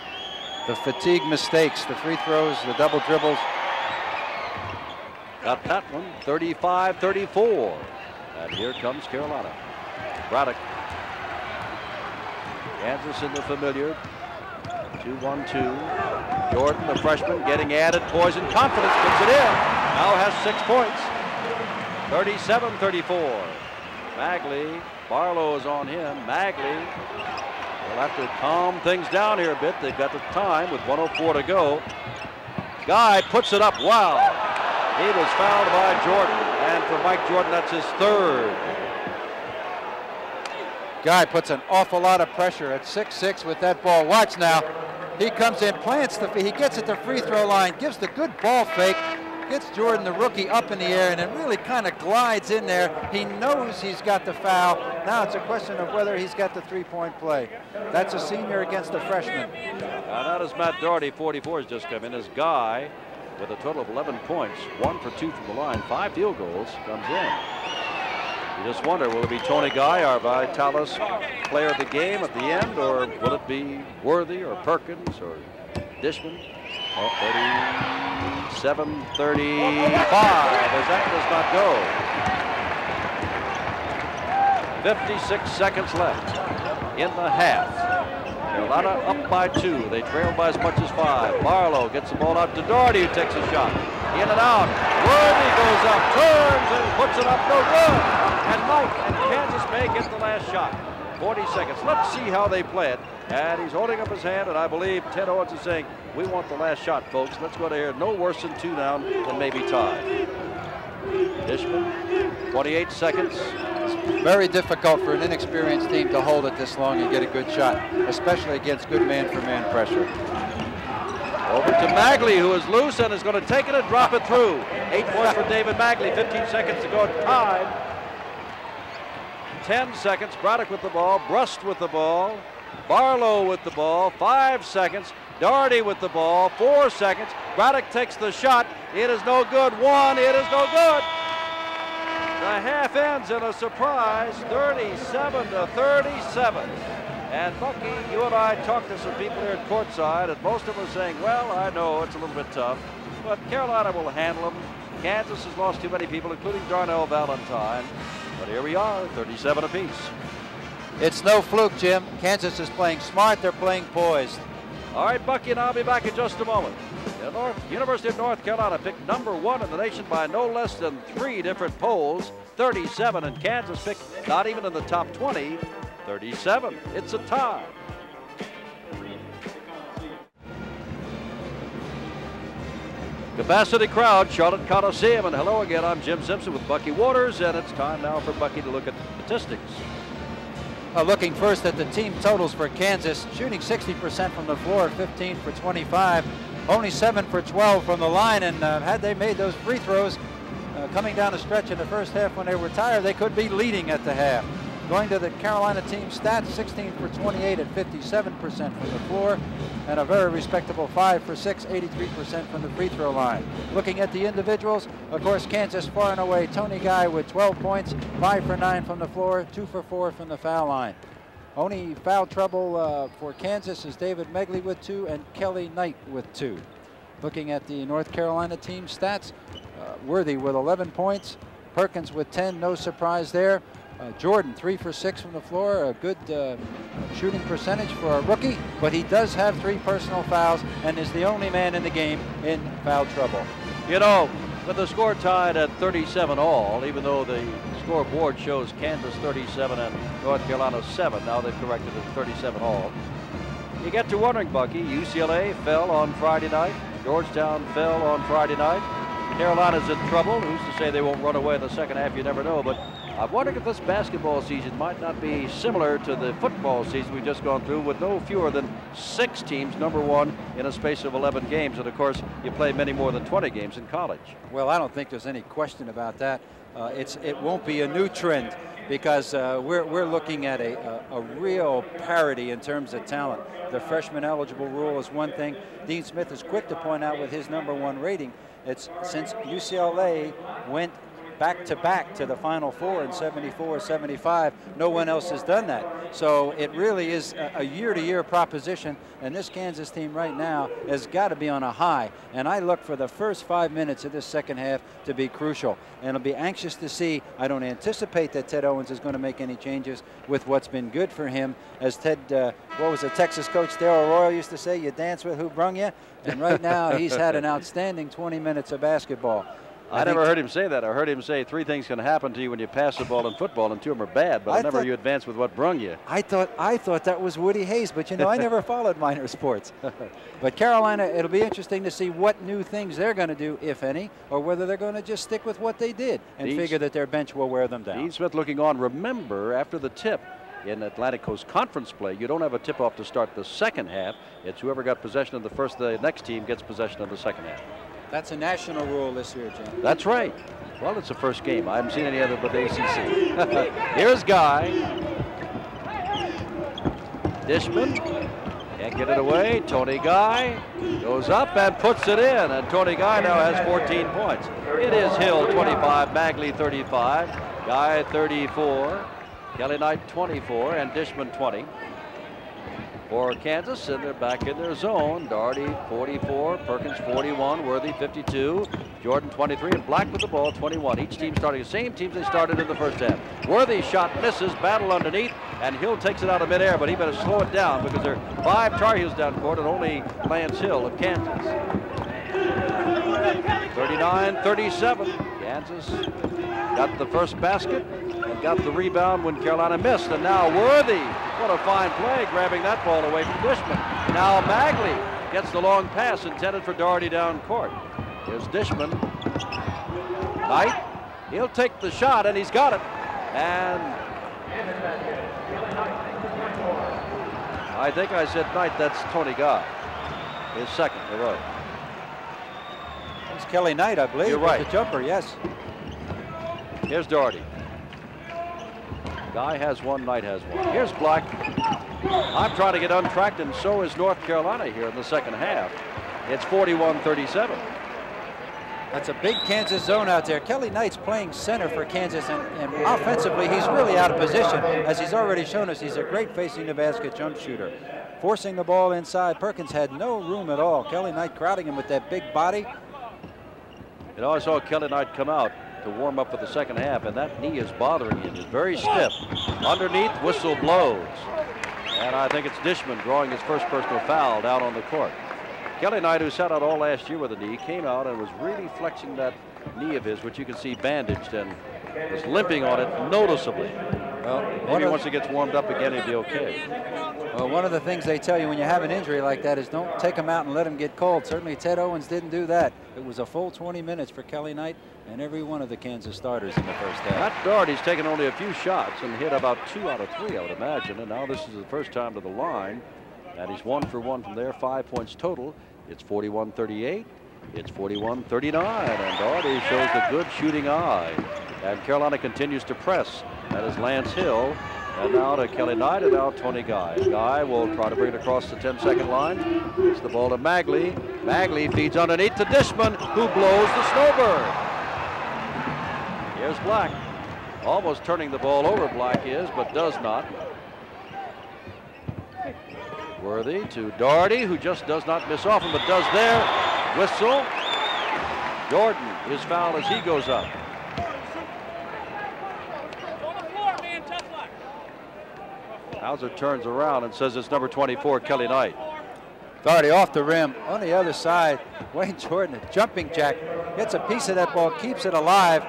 the fatigue mistakes, the free throws, the double dribbles. Got that one, 35-34. And here comes Carolina. Braddock In the familiar. 2-1-2. Jordan, the freshman, getting added poison confidence, puts it in. Now has six points. 37-34. Magley, Barlow is on him. Magley will have to calm things down here a bit. They've got the time with 104 to go. Guy puts it up. Wow. He was fouled by Jordan. And for Mike Jordan, that's his third. Guy puts an awful lot of pressure at 6-6 with that ball. Watch now. He comes in, plants the, he gets at the free throw line, gives the good ball fake, gets Jordan, the rookie, up in the air, and it really kind of glides in there. He knows he's got the foul. Now it's a question of whether he's got the three-point play. That's a senior against a freshman. Now that is Matt Doherty, 44 has just come in. As Guy, with a total of 11 points, one for two from the line, five field goals, comes in. You just wonder, will it be Tony Guy, our Vitalis player of the game at the end, or will it be Worthy or Perkins or Dishman? Oh, 37 35 as that does not go. 56 seconds left in the half. Carolina up by two. They trail by as much as five. Barlow gets the ball out to Doherty, who takes a shot. In and out. Worthy goes up, turns, and puts it up. No good and Mike and Kansas may get the last shot. 40 seconds. Let's see how they play it. And he's holding up his hand, and I believe Ted Owens is saying, we want the last shot, folks. Let's go to here. No worse than two down than maybe tied. Dishman, 28 seconds. It's very difficult for an inexperienced team to hold it this long and get a good shot, especially against good man-for-man -man pressure. Over to Magley, who is loose and is going to take it and drop it through. Eight points for David Magley. 15 seconds to go. Tied 10 seconds. Braddock with the ball. Brust with the ball. Barlow with the ball. Five seconds. Doherty with the ball. Four seconds. Braddock takes the shot. It is no good. One. It is no good. The half ends in a surprise 37 to 37. And Bucky, you and I talked to some people here at courtside, and most of them are saying, well, I know it's a little bit tough, but Carolina will handle them. Kansas has lost too many people, including Darnell Valentine. But here we are, 37 apiece. It's no fluke, Jim. Kansas is playing smart. They're playing poised. All right, Bucky and I'll be back in just a moment. The North, University of North Carolina picked number one in the nation by no less than three different polls. 37, and Kansas picked not even in the top 20. 37. It's a tie. Capacity crowd, Charlotte Coliseum, and hello again. I'm Jim Simpson with Bucky Waters, and it's time now for Bucky to look at the statistics. Uh, looking first at the team totals for Kansas, shooting 60% from the floor, 15 for 25, only 7 for 12 from the line, and uh, had they made those free throws uh, coming down the stretch in the first half when they were tired, they could be leading at the half. Going to the Carolina team stats, 16 for 28 at 57% from the floor, and a very respectable 5 for 6, 83% from the free throw line. Looking at the individuals, of course, Kansas far and away, Tony Guy with 12 points, 5 for 9 from the floor, 2 for 4 from the foul line. Only foul trouble uh, for Kansas is David Magley with 2 and Kelly Knight with 2. Looking at the North Carolina team stats, uh, Worthy with 11 points, Perkins with 10, no surprise there. Uh, Jordan, three for six from the floor, a good uh, shooting percentage for a rookie, but he does have three personal fouls and is the only man in the game in foul trouble. You know, with the score tied at 37 all, even though the scoreboard shows Kansas 37 and North Carolina 7, now they've corrected it to 37 all. You get to wondering, Bucky, UCLA fell on Friday night, Georgetown fell on Friday night, Carolina's in trouble. Who's to say they won't run away in the second half? You never know. But I'm wondering if this basketball season might not be similar to the football season we've just gone through with no fewer than six teams number one in a space of 11 games. And of course, you play many more than 20 games in college. Well, I don't think there's any question about that. Uh, it's it won't be a new trend because uh, we're, we're looking at a, a, a, real parity in terms of talent. The freshman eligible rule is one thing. Dean Smith is quick to point out with his number one rating, it's since UCLA went back to back to the Final Four in 74, 75. No one else has done that. So it really is a year to year proposition. And this Kansas team right now has got to be on a high. And I look for the first five minutes of this second half to be crucial. And I'll be anxious to see. I don't anticipate that Ted Owens is going to make any changes with what's been good for him. As Ted, uh, what was the Texas coach Darrell Royal used to say, you dance with who brung you. And right now he's had an outstanding 20 minutes of basketball. I, I never heard him say that. I heard him say three things can happen to you when you pass the ball in football, and two of them are bad. But I never thought, you advance with what brung you. I thought I thought that was Woody Hayes, but you know I never followed minor sports. but Carolina, it'll be interesting to see what new things they're going to do, if any, or whether they're going to just stick with what they did and Dean, figure that their bench will wear them down. Dean Smith looking on. Remember, after the tip, in Atlantic Coast Conference play, you don't have a tip-off to start the second half. It's whoever got possession of the first, the next team gets possession of the second half. That's a national rule this year, Jim. That's right. Well, it's the first game. I haven't seen any other but the ACC. Here's Guy. Dishman. Can't get it away. Tony Guy goes up and puts it in. And Tony Guy now has 14 points. It is Hill 25, Magley 35, Guy 34, Kelly Knight 24, and Dishman 20 for Kansas, and they're back in their zone. Doherty 44, Perkins 41, Worthy 52, Jordan 23, and Black with the ball 21. Each team starting the same teams they started in the first half. Worthy shot misses, battle underneath, and Hill takes it out of midair, but he better slow it down because there are five Tar Heels down court and only Lance Hill of Kansas. 39-37. Kansas got the first basket got the rebound when Carolina missed. And now Worthy, what a fine play, grabbing that ball away from Dishman. Now Magley gets the long pass intended for Doherty down court. Here's Dishman. Knight, he'll take the shot, and he's got it. And I think I said Knight, that's Tony Guy. His second in a row. It's Kelly Knight, I believe. You're right. The jumper, yes. Here's Doherty. Guy has one, Knight has one. Here's Black. I'm trying to get untracked, and so is North Carolina here in the second half. It's 41-37. That's a big Kansas zone out there. Kelly Knight's playing center for Kansas, and, and, offensively, he's really out of position. As he's already shown us, he's a great facing the basket jump shooter. Forcing the ball inside, Perkins had no room at all. Kelly Knight crowding him with that big body. You know, I saw Kelly Knight come out to warm up for the second half, and that knee is bothering him. He's very stiff. Underneath, whistle blows. And I think it's Dishman drawing his first personal foul down on the court. Kelly Knight, who sat out all last year with a knee, came out and was really flexing that knee of his, which you can see bandaged, and was limping on it noticeably. Well, maybe once he gets warmed up again, he'll be okay. Well, one of the things they tell you when you have an injury like that is don't take him out and let him get cold. Certainly Ted Owens didn't do that. It was a full 20 minutes for Kelly Knight and every one of the Kansas starters in the first half. Matt Doherty's taken only a few shots and hit about two out of three, I would imagine. And now this is the first time to the line. And he's one for one from there, five points total. It's 41-38. It's 41-39. And Doherty shows a good shooting eye. And Carolina continues to press. That is Lance Hill. And now to Kelly Knight and now Tony Guy. Guy will try to bring it across the 10 second line. It's the ball to Magley. Magley feeds underneath to Dishman, who blows the snowbird. Here's Black. Almost turning the ball over, Black is, but does not. Worthy to Doherty, who just does not miss often, but does there. Whistle. Jordan is fouled as he goes up. Hauser turns around and says it's number 24, Kelly Knight. Doherty off the rim. On the other side, Wayne Jordan, a jumping jack, gets a piece of that ball, keeps it alive.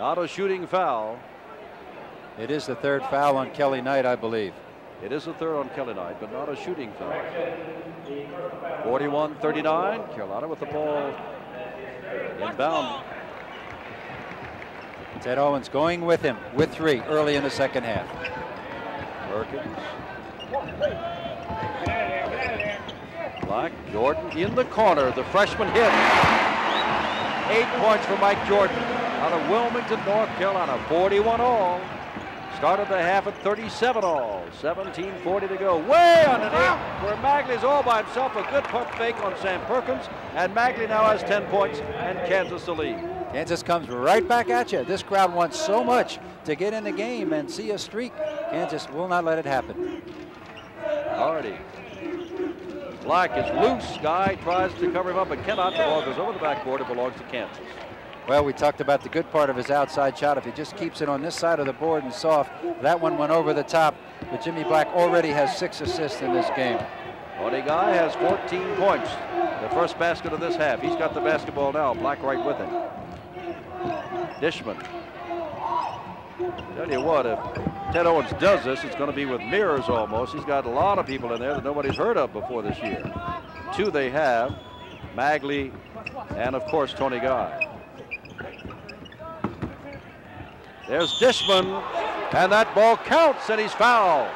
Not a shooting foul. It is the third foul on Kelly Knight, I believe. It is the third on Kelly Knight, but not a shooting foul. 41-39, Carolina with the ball inbound. Ted Owens going with him with three early in the second half. Perkins. Black, Jordan in the corner. The freshman hit. Eight points for Mike Jordan out of Wilmington, North Carolina. 41 all. Started the half at 37 all. 17.40 to go. Way underneath where Magley's all by himself. A good pump fake on Sam Perkins. And Magley now has 10 points and Kansas the lead. Kansas comes right back at you. This crowd wants so much to get in the game and see a streak. Kansas will not let it happen. Hardy. Black is loose. Guy tries to cover him up but cannot. The ball goes over the backboard. It belongs to Kansas. Well, we talked about the good part of his outside shot. If he just keeps it on this side of the board and soft, that one went over the top. But Jimmy Black already has six assists in this game. Tony Guy has 14 points. The first basket of this half. He's got the basketball now. Black right with him. Dishman. Tell you what, if Ted Owens does this, it's going to be with mirrors almost. He's got a lot of people in there that nobody's heard of before this year. Two they have, Magley and, of course, Tony Guy. There's Dishman, and that ball counts, and he's fouled.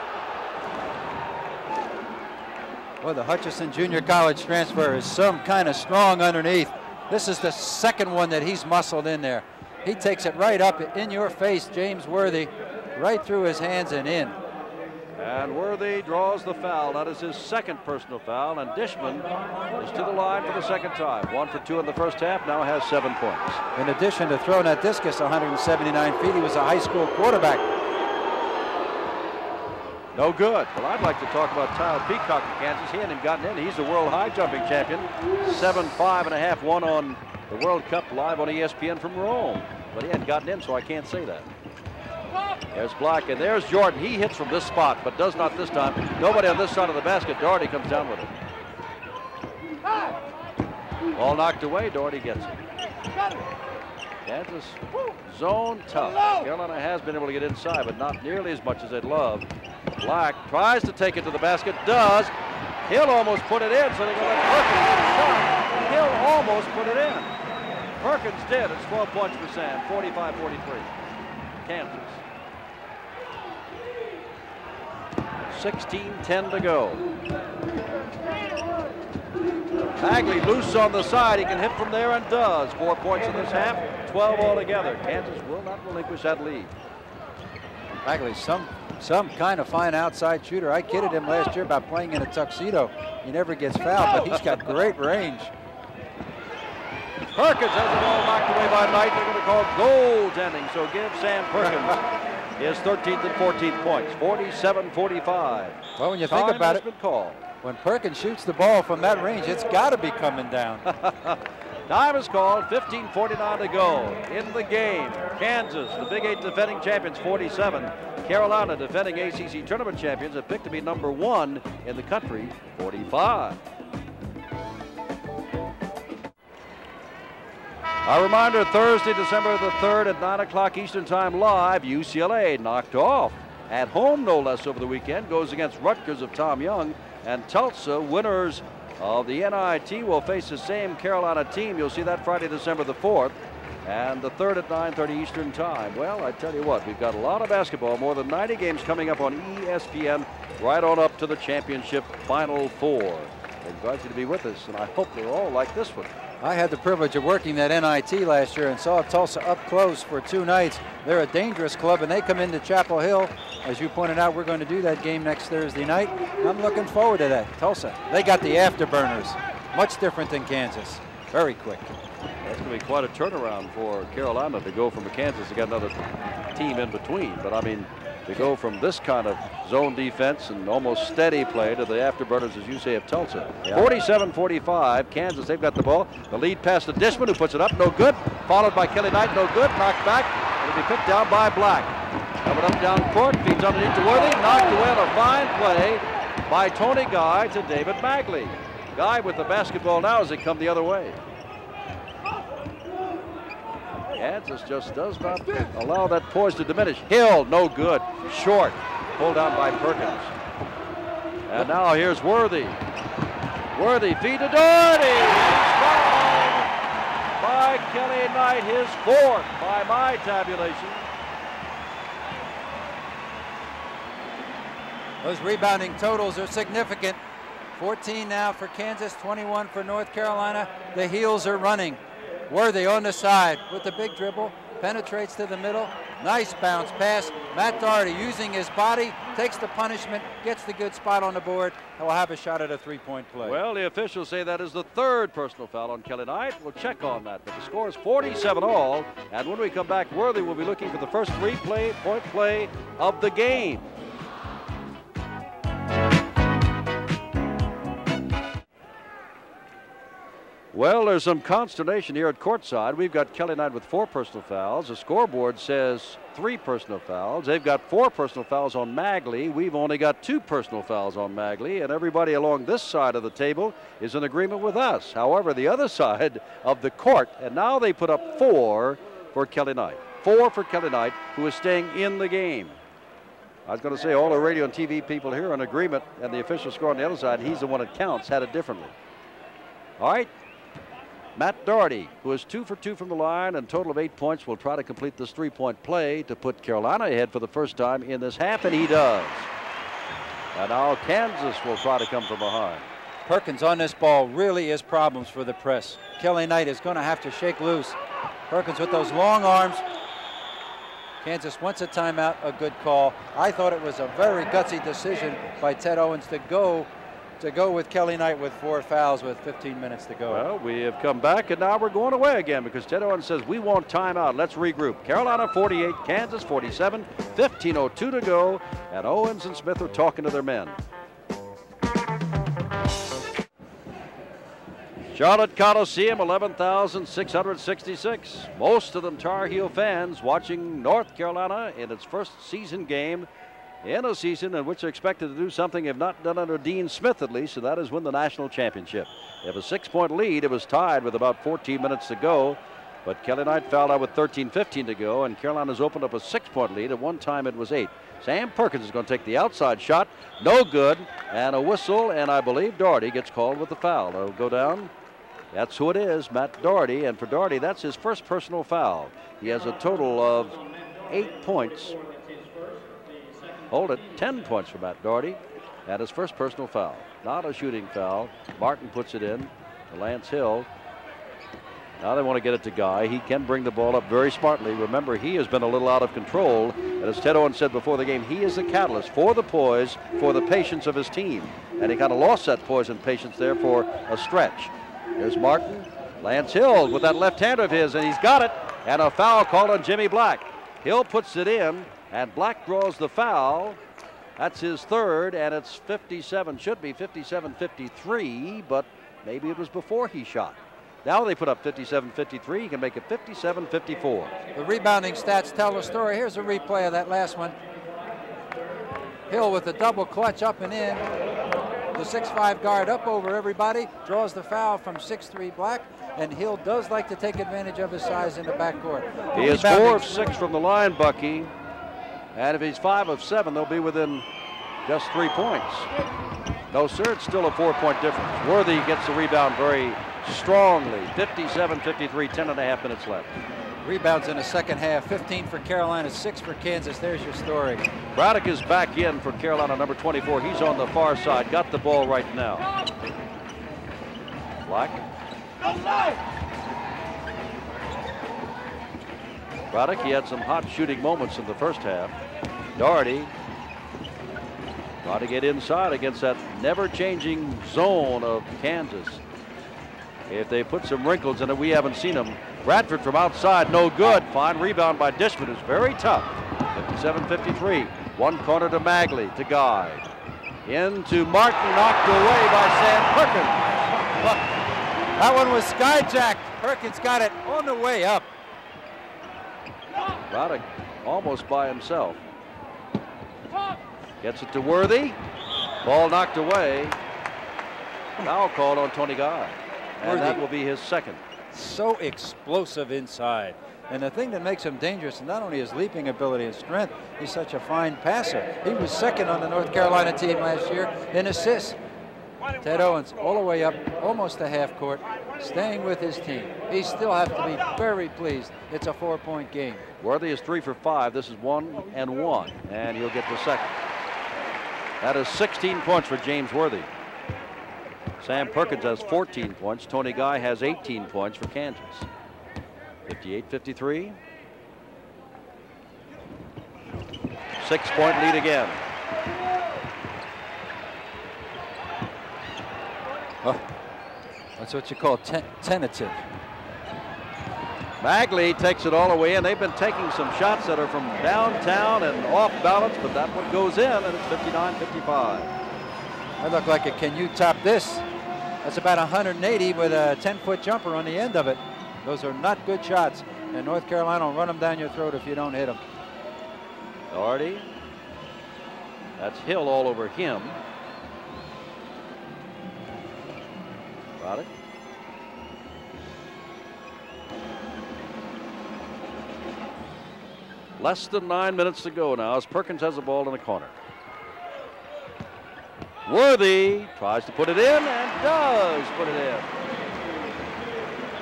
Well, the Hutchinson Junior College transfer is some kind of strong underneath. This is the second one that he's muscled in there. He takes it right up in your face, James Worthy, right through his hands and in. And Worthy draws the foul. That is his second personal foul. And Dishman is to the line for the second time. One for two in the first half, now has seven points. In addition to throwing that discus 179 feet, he was a high school quarterback. No good. Well, I'd like to talk about Tyke Peacock in Kansas. He hadn't gotten in. He's the world high jumping champion. Seven, five and a half, one on the World Cup live on ESPN from Rome. But he hadn't gotten in, so I can't say that. There's Black, and there's Jordan. He hits from this spot, but does not this time. Nobody on this side of the basket. Doherty comes down with it. Ball knocked away. Doherty gets it. Kansas zone tough. Carolina has been able to get inside, but not nearly as much as they'd love. Black tries to take it to the basket. Does. Hill almost put it in, so they're going to let Perkins get a shot. Hill almost put it in. Perkins did. It's 12 points for Sam. 45-43. Kansas. 16-10 to go. Magley loose on the side. He can hit from there and does. Four points in this half, 12 altogether. Kansas will not relinquish that lead. Magley, some some kind of fine outside shooter. I kidded him last year about playing in a tuxedo. He never gets fouled, but he's got great range. Perkins has the ball knocked away by Knight. They're going to call goaltending, so give Sam Perkins his 13th and 14th points, 47-45. Well, when you Time think about it, called. when Perkins shoots the ball from that range, it's got to be coming down. Time is called, 15.49 to go in the game. Kansas, the Big Eight defending champions, 47. Carolina, defending ACC tournament champions, have picked to be number one in the country, 45. A reminder, Thursday, December the 3rd at 9 o'clock Eastern Time live, UCLA knocked off. At home, no less, over the weekend, goes against Rutgers of Tom Young. And Tulsa, winners of the NIT, will face the same Carolina team. You'll see that Friday, December the 4th. And the 3rd at 9.30 Eastern Time. Well, I tell you what, we've got a lot of basketball, more than 90 games coming up on ESPN, right on up to the championship Final Four. Invite you to be with us, and I hope they're all like this one. I had the privilege of working that NIT last year and saw Tulsa up close for two nights. They're a dangerous club, and they come into Chapel Hill. As you pointed out, we're going to do that game next Thursday night. I'm looking forward to that. Tulsa, they got the afterburners. Much different than Kansas. Very quick. That's going to be quite a turnaround for Carolina to go from Kansas to get another team in between. But I mean, to go from this kind of zone defense and almost steady play to the afterburners, as you say, of Tulsa. 47-45, Kansas, they've got the ball. The lead pass to Dishman, who puts it up, no good. Followed by Kelly Knight, no good. Knocked back. It'll be picked down by Black. Coming up down court, feeds underneath to Worthy. Knocked away on a fine play by Tony Guy to David Magley. Guy with the basketball now as they come the other way. Kansas just does not allow that poise to diminish. Hill, no good. Short. Pulled down by Perkins. And now here's Worthy. Worthy feed to Doherty. By Kelly Knight, his fourth by my tabulation. Those rebounding totals are significant. 14 now for Kansas, 21 for North Carolina. The heels are running. Worthy on the side with the big dribble, penetrates to the middle. Nice bounce pass. Matt Doherty using his body, takes the punishment, gets the good spot on the board, and will have a shot at a three-point play. Well, the officials say that is the third personal foul on Kelly Knight. We'll check on that, but the score is 47 all. And when we come back, Worthy will be looking for the first three-point play of the game. Well, there's some consternation here at courtside. We've got Kelly Knight with four personal fouls. The scoreboard says three personal fouls. They've got four personal fouls on Magley. We've only got two personal fouls on Magley, and everybody along this side of the table is in agreement with us. However, the other side of the court, and now they put up four for Kelly Knight. Four for Kelly Knight, who is staying in the game. I was going to say all the radio and TV people here are in agreement, and the official score on the other side, he's the one that counts, had it differently. All right, Matt Doherty, who is two for two from the line and total of eight points, will try to complete this three-point play to put Carolina ahead for the first time in this half, and he does. And now Kansas will try to come from behind. Perkins on this ball really is problems for the press. Kelly Knight is going to have to shake loose. Perkins with those long arms. Kansas wants a timeout, a good call. I thought it was a very gutsy decision by Ted Owens to go to go with Kelly Knight with four fouls with 15 minutes to go. Well, we have come back and now we're going away again because Ted Owens says we want timeout. Let's regroup. Carolina 48, Kansas 47, 15.02 to go, and Owens and Smith are talking to their men. Charlotte Coliseum, 11,666. Most of them Tar Heel fans watching North Carolina in its first season game in a season in which they're expected to do something if not done under Dean Smith at least, and that is win the national championship. They have a six-point lead. It was tied with about 14 minutes to go, but Kelly Knight fouled out with 13-15 to go, and Carolina's opened up a six-point lead. At one time it was eight. Sam Perkins is going to take the outside shot. No good, and a whistle, and I believe Doherty gets called with the foul. It'll go down. That's who it is, Matt Doherty, and for Doherty, that's his first personal foul. He has a total of eight points hold it 10 points for Matt Doherty at his first personal foul. Not a shooting foul. Martin puts it in to Lance Hill. Now they want to get it to Guy. He can bring the ball up very smartly. Remember, he has been a little out of control. And as Ted Owens said before the game, he is the catalyst for the poise, for the patience of his team. And he kind of lost that poise and patience there for a stretch. There's Martin. Lance Hill with that left hand of his, and he's got it. And a foul called on Jimmy Black. Hill puts it in. And Black draws the foul. That's his third, and it's 57, should be 57 53, but maybe it was before he shot. Now they put up 57 53. He can make it 57 54. The rebounding stats tell the story. Here's a replay of that last one. Hill with a double clutch up and in. The 6'5 guard up over everybody, draws the foul from 6'3 Black, and Hill does like to take advantage of his size in the backcourt. He is four of six from the line, Bucky. And if he's five of seven, they'll be within just three points. No, sir, it's still a four-point difference. Worthy gets the rebound very strongly. 57-53, 10 and a half minutes left. Rebounds in the second half, 15 for Carolina, six for Kansas. There's your story. Braddock is back in for Carolina, number 24. He's on the far side, got the ball right now. Black Braddock, he had some hot shooting moments in the first half. Doherty trying to get inside against that never-changing zone of Kansas. If they put some wrinkles in it, we haven't seen them. Bradford from outside, no good. Fine rebound by Dishman is very tough. 57-53. One corner to Magley, to Guy. Into Martin, knocked away by Sam Perkins. That one was skyjacked. Perkins got it on the way up. Braddock almost by himself. Gets it to Worthy. Ball knocked away. Foul called on Tony Guy. And Worthy. that will be his second. So explosive inside. And the thing that makes him dangerous is not only his leaping ability and strength, he's such a fine passer. He was second on the North Carolina team last year in assists. Ted Owens all the way up, almost to half court, staying with his team. He still has to be very pleased. It's a four-point game. Worthy is three for five. This is one and one, and he'll get the second. That is 16 points for James Worthy. Sam Perkins has 14 points. Tony Guy has 18 points for Kansas. 58-53. Six-point lead again. That's what you call ten tentative. Magley takes it all away, and they've been taking some shots that are from downtown and off balance, but that one goes in, and it's 59-55. That looked like a can you top this? That's about 180 with a 10-foot jumper on the end of it. Those are not good shots. And North Carolina will run them down your throat if you don't hit them. Doherty. That's Hill all over him. Got it. Less than nine minutes to go now as Perkins has the ball in the corner. Worthy tries to put it in and does put it in.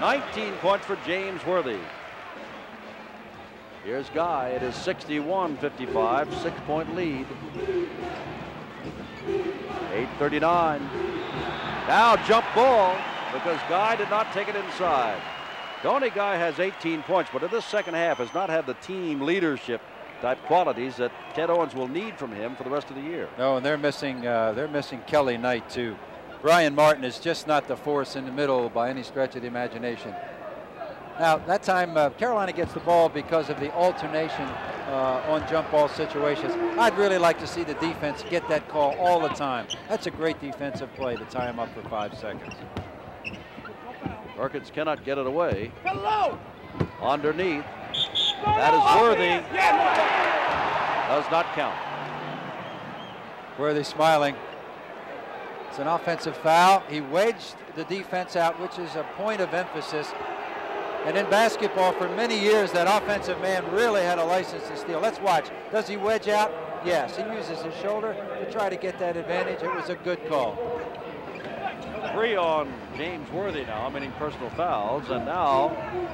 19 points for James Worthy. Here's Guy. It is 61-55, six-point lead. 8:39. Now jump ball because Guy did not take it inside. Tony Guy has 18 points, but in this second half has not had the team leadership type qualities that Ted Owens will need from him for the rest of the year. No, and they're missing uh, they're missing Kelly Knight too. Brian Martin is just not the force in the middle by any stretch of the imagination. Now that time uh, Carolina gets the ball because of the alternation uh, on jump ball situations. I'd really like to see the defense get that call all the time. That's a great defensive play to tie him up for five seconds. Perkins cannot get it away. Hello. Underneath. That is worthy. Does not count. Worthy smiling. It's an offensive foul. He wedged the defense out, which is a point of emphasis. And in basketball, for many years, that offensive man really had a license to steal. Let's watch. Does he wedge out? Yes. He uses his shoulder to try to get that advantage. It was a good call. Three on James Worthy now, meaning personal fouls. And now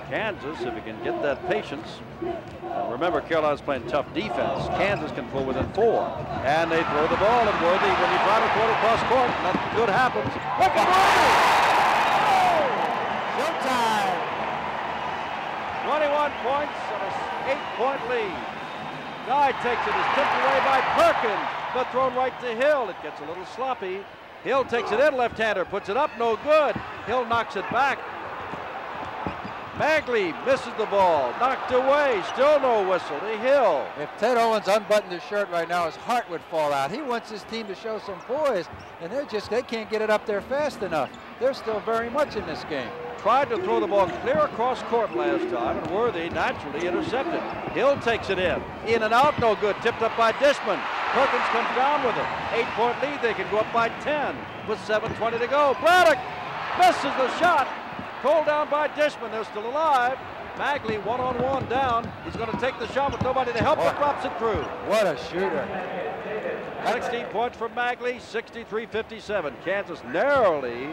Kansas, if he can get that patience. Remember, Carolina's playing tough defense. Kansas can pull within four. And they throw the ball, and Worthy, when you try to throw it across court, nothing good happens. Look at Worthy! Showtime. 21 points and an eight-point lead. Guy takes it. it, is tipped away by Perkins, but thrown right to Hill. It gets a little sloppy. Hill takes it in, left-hander, puts it up, no good. Hill knocks it back. Magley misses the ball, knocked away, still no whistle to Hill. If Ted Owens unbuttoned his shirt right now, his heart would fall out. He wants his team to show some poise, and they're just, they can't get it up there fast enough. They're still very much in this game. Tried to throw the ball clear across court last time, and Worthy naturally intercepted. Hill takes it in. In and out, no good. Tipped up by Dishman. Perkins comes down with it. Eight-point lead. They can go up by 10 with 7.20 to go. Braddock misses the shot. Pulled down by Dishman. They're still alive. Magley one-on-one down. He's going to take the shot with nobody to help, but drops it through. What a shooter. 16 points for Magley, 63-57. Kansas narrowly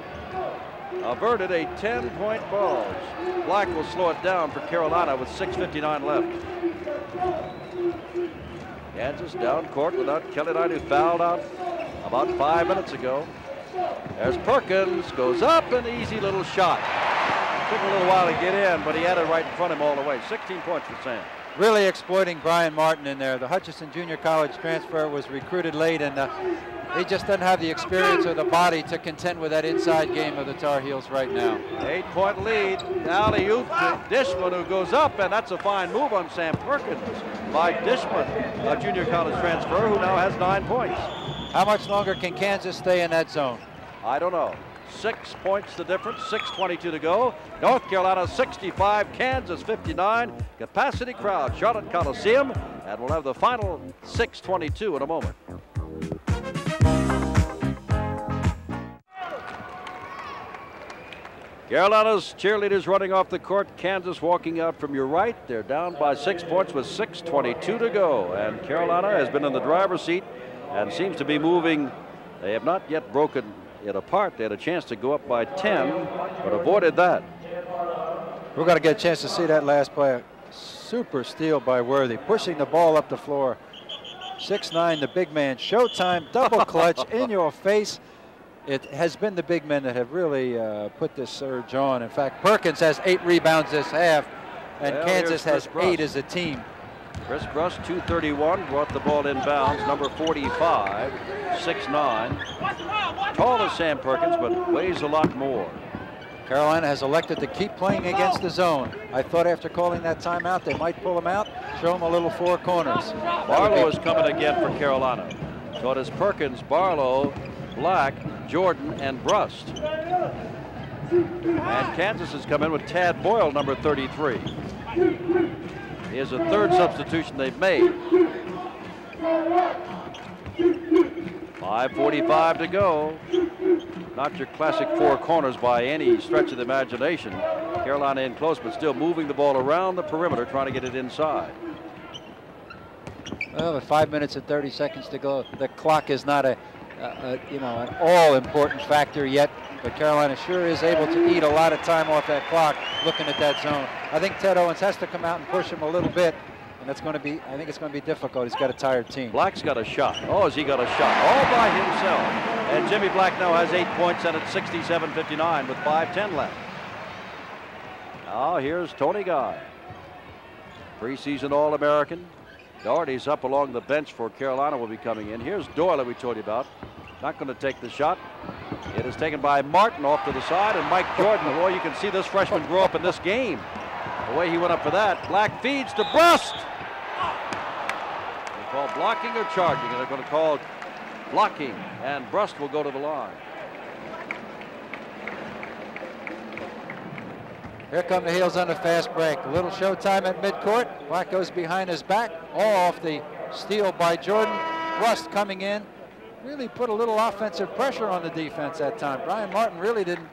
averted a 10-point bulge. Black will slow it down for Carolina with 6.59 left. Kansas down court without Kelly Knight, who fouled out about five minutes ago. There's Perkins, goes up, an easy little shot. Took a little while to get in, but he had it right in front of him all the way. 16 points for Sam. Really exploiting Brian Martin in there. The Hutchinson Junior College transfer was recruited late, and uh, he just doesn't have the experience or the body to contend with that inside game of the Tar Heels right now. Eight-point lead. Alley oop to Dishman, who goes up, and that's a fine move on Sam Perkins by Dishman, a junior college transfer who now has nine points. How much longer can Kansas stay in that zone? I don't know. Six points the difference, 6.22 to go. North Carolina 65, Kansas 59. Capacity crowd, Charlotte Coliseum, and we'll have the final 6.22 in a moment. Carolina's cheerleaders running off the court. Kansas walking out from your right. They're down by six points with 6.22 to go. And Carolina has been in the driver's seat and seems to be moving. They have not yet broken it apart. They had a chance to go up by 10, but avoided that. We're going to get a chance to see that last play. Super steal by Worthy, pushing the ball up the floor. 6'9", the big man. Showtime, double clutch in your face it has been the big men that have really uh, put this surge on. In fact, Perkins has eight rebounds this half, and well, Kansas has Brust. eight as a team. Chris Brust, 231, brought the ball inbounds. Number 45, 6'9". Tall as Sam Perkins, but weighs a lot more. Carolina has elected to keep playing against the zone. I thought after calling that timeout, they might pull him out, show him a little four corners. Barlow is coming again for Carolina. So it is Perkins, Barlow, Black, Jordan, and Brust. And Kansas has come in with Tad Boyle, number 33. Is a third substitution they've made. 5.45 to go. Not your classic four corners by any stretch of the imagination. Carolina in close, but still moving the ball around the perimeter, trying to get it inside. Well, with five minutes and 30 seconds to go, the clock is not a uh, you know, an all-important factor yet. But Carolina sure is able to eat a lot of time off that clock looking at that zone. I think Ted Owens has to come out and push him a little bit. And that's going to be, I think it's going to be difficult. He's got a tired team. Black's got a shot. Oh, has he got a shot? All by himself. And Jimmy Black now has eight points and it's 67-59 with 5-10 left. Now here's Tony Guy. Preseason All-American. Doherty's up along the bench for Carolina will be coming in. Here's Boyle we told you about. Not going to take the shot. It is taken by Martin off to the side, and Mike Jordan. Boy, you can see this freshman grow up in this game. The way he went up for that. Black feeds to Brust. They call blocking or charging, and they're going to call blocking, and Brust will go to the line. Here come the Heels on a fast break. A little showtime at midcourt. Black goes behind his back, all off the steal by Jordan. Brust coming in, really put a little offensive pressure on the defense that time. Brian Martin really didn't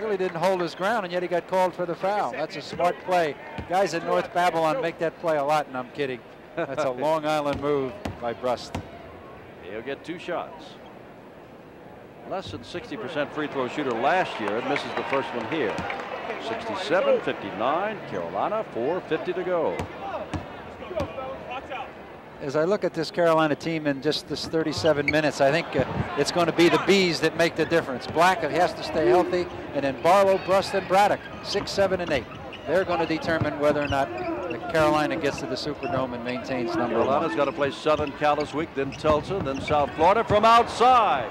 really didn't hold his ground, and yet he got called for the foul. That's a smart play. Guys at North Babylon make that play a lot, and I'm kidding. That's a Long Island move by Brust. He'll get two shots. Less than 60% free throw shooter last year and misses the first one here. 67, 59, Carolina, 4.50 to go as I look at this Carolina team in just this 37 minutes, I think uh, it's going to be the bees that make the difference. Black has to stay healthy, and then Barlow, Brust, and Braddock, six, seven, and eight. They're going to determine whether or not Carolina gets to the Superdome and maintains number Carolina's one. got to play Southern Cal this week, then Tulsa, then South Florida from outside.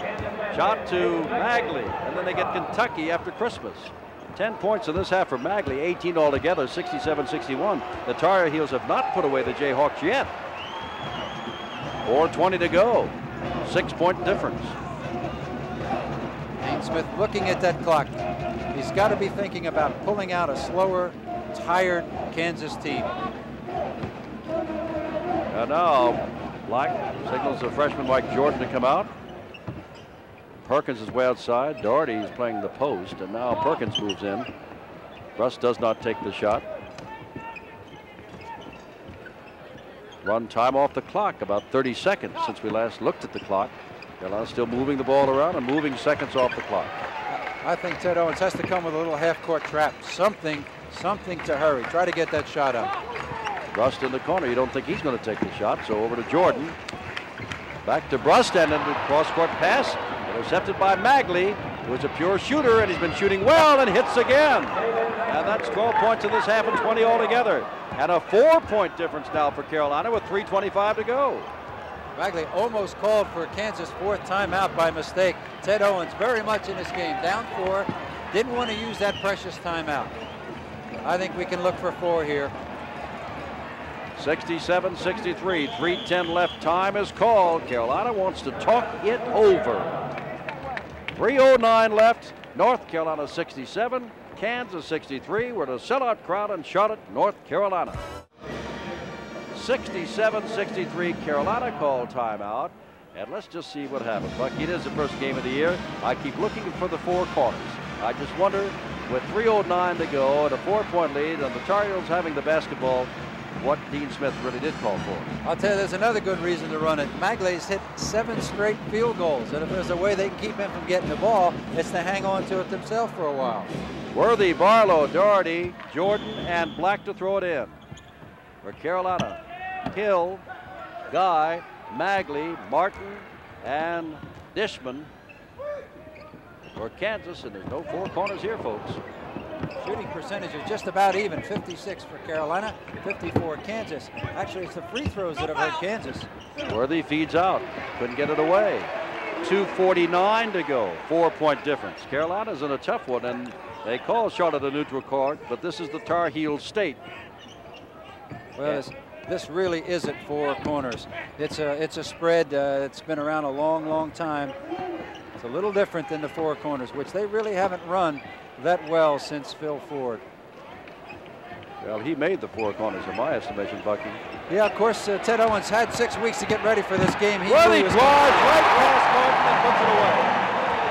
Shot to Magley, and then they get Kentucky after Christmas. 10 points in this half for Magley, 18 altogether, 67-61. The Tar Heels have not put away the Jayhawks yet. 4.20 to go. Six point difference. Dean Smith looking at that clock. He's got to be thinking about pulling out a slower, tired Kansas team. And now Black signals the freshman Mike Jordan to come out. Perkins is way outside. Doherty is playing the post, and now Perkins moves in. Russ does not take the shot. Run time off the clock, about 30 seconds since we last looked at the clock. Carolina still moving the ball around and moving seconds off the clock. I think Ted Owens has to come with a little half-court trap. Something, something to hurry. Try to get that shot up. Brust in the corner. You don't think he's going to take the shot, so over to Jordan. Back to Brust and then the cross-court pass. Intercepted by Magley, who is a pure shooter, and he's been shooting well and hits again. And that's 12 points in this half and 20 altogether. And a four-point difference now for Carolina with 3.25 to go. Magley almost called for Kansas' fourth timeout by mistake. Ted Owens very much in this game, down four, didn't want to use that precious timeout. I think we can look for four here. 67 63, 310 left. Time is called. Carolina wants to talk it over. 309 left. North Carolina 67, Kansas 63. We're a sellout crowd in Charlotte, North Carolina. 67 63, Carolina called timeout. And let's just see what happens. Bucky, it is the first game of the year. I keep looking for the four corners. I just wonder, with 3.09 to go and a four point lead, and the Tar Heels having the basketball, what Dean Smith really did call for. I'll tell you, there's another good reason to run it. Magley's hit seven straight field goals, and if there's a way they can keep him from getting the ball, it's to hang on to it themselves for a while. Worthy, Barlow, Doherty, Jordan, and Black to throw it in. For Carolina, Hill, Guy, Magley, Martin, and Dishman. For Kansas, and there's no four corners here, folks. Shooting percentage is just about even, 56 for Carolina, 54 Kansas. Actually, it's the free throws that have hurt Kansas. Worthy feeds out, couldn't get it away. 2.49 to go, four-point difference. Carolina's in a tough one, and they call Charlotte a neutral court, but this is the Tar Heel state. Well, yeah. this, this, really isn't four corners. It's a, it's a spread. Uh, it's been around a long, long time. It's a little different than the four corners, which they really haven't run that well since Phil Ford. Well, he made the four corners in my estimation, Bucky. Yeah, of course, uh, Ted Owens had six weeks to get ready for this game. He well, he drives right past Martin and puts it away.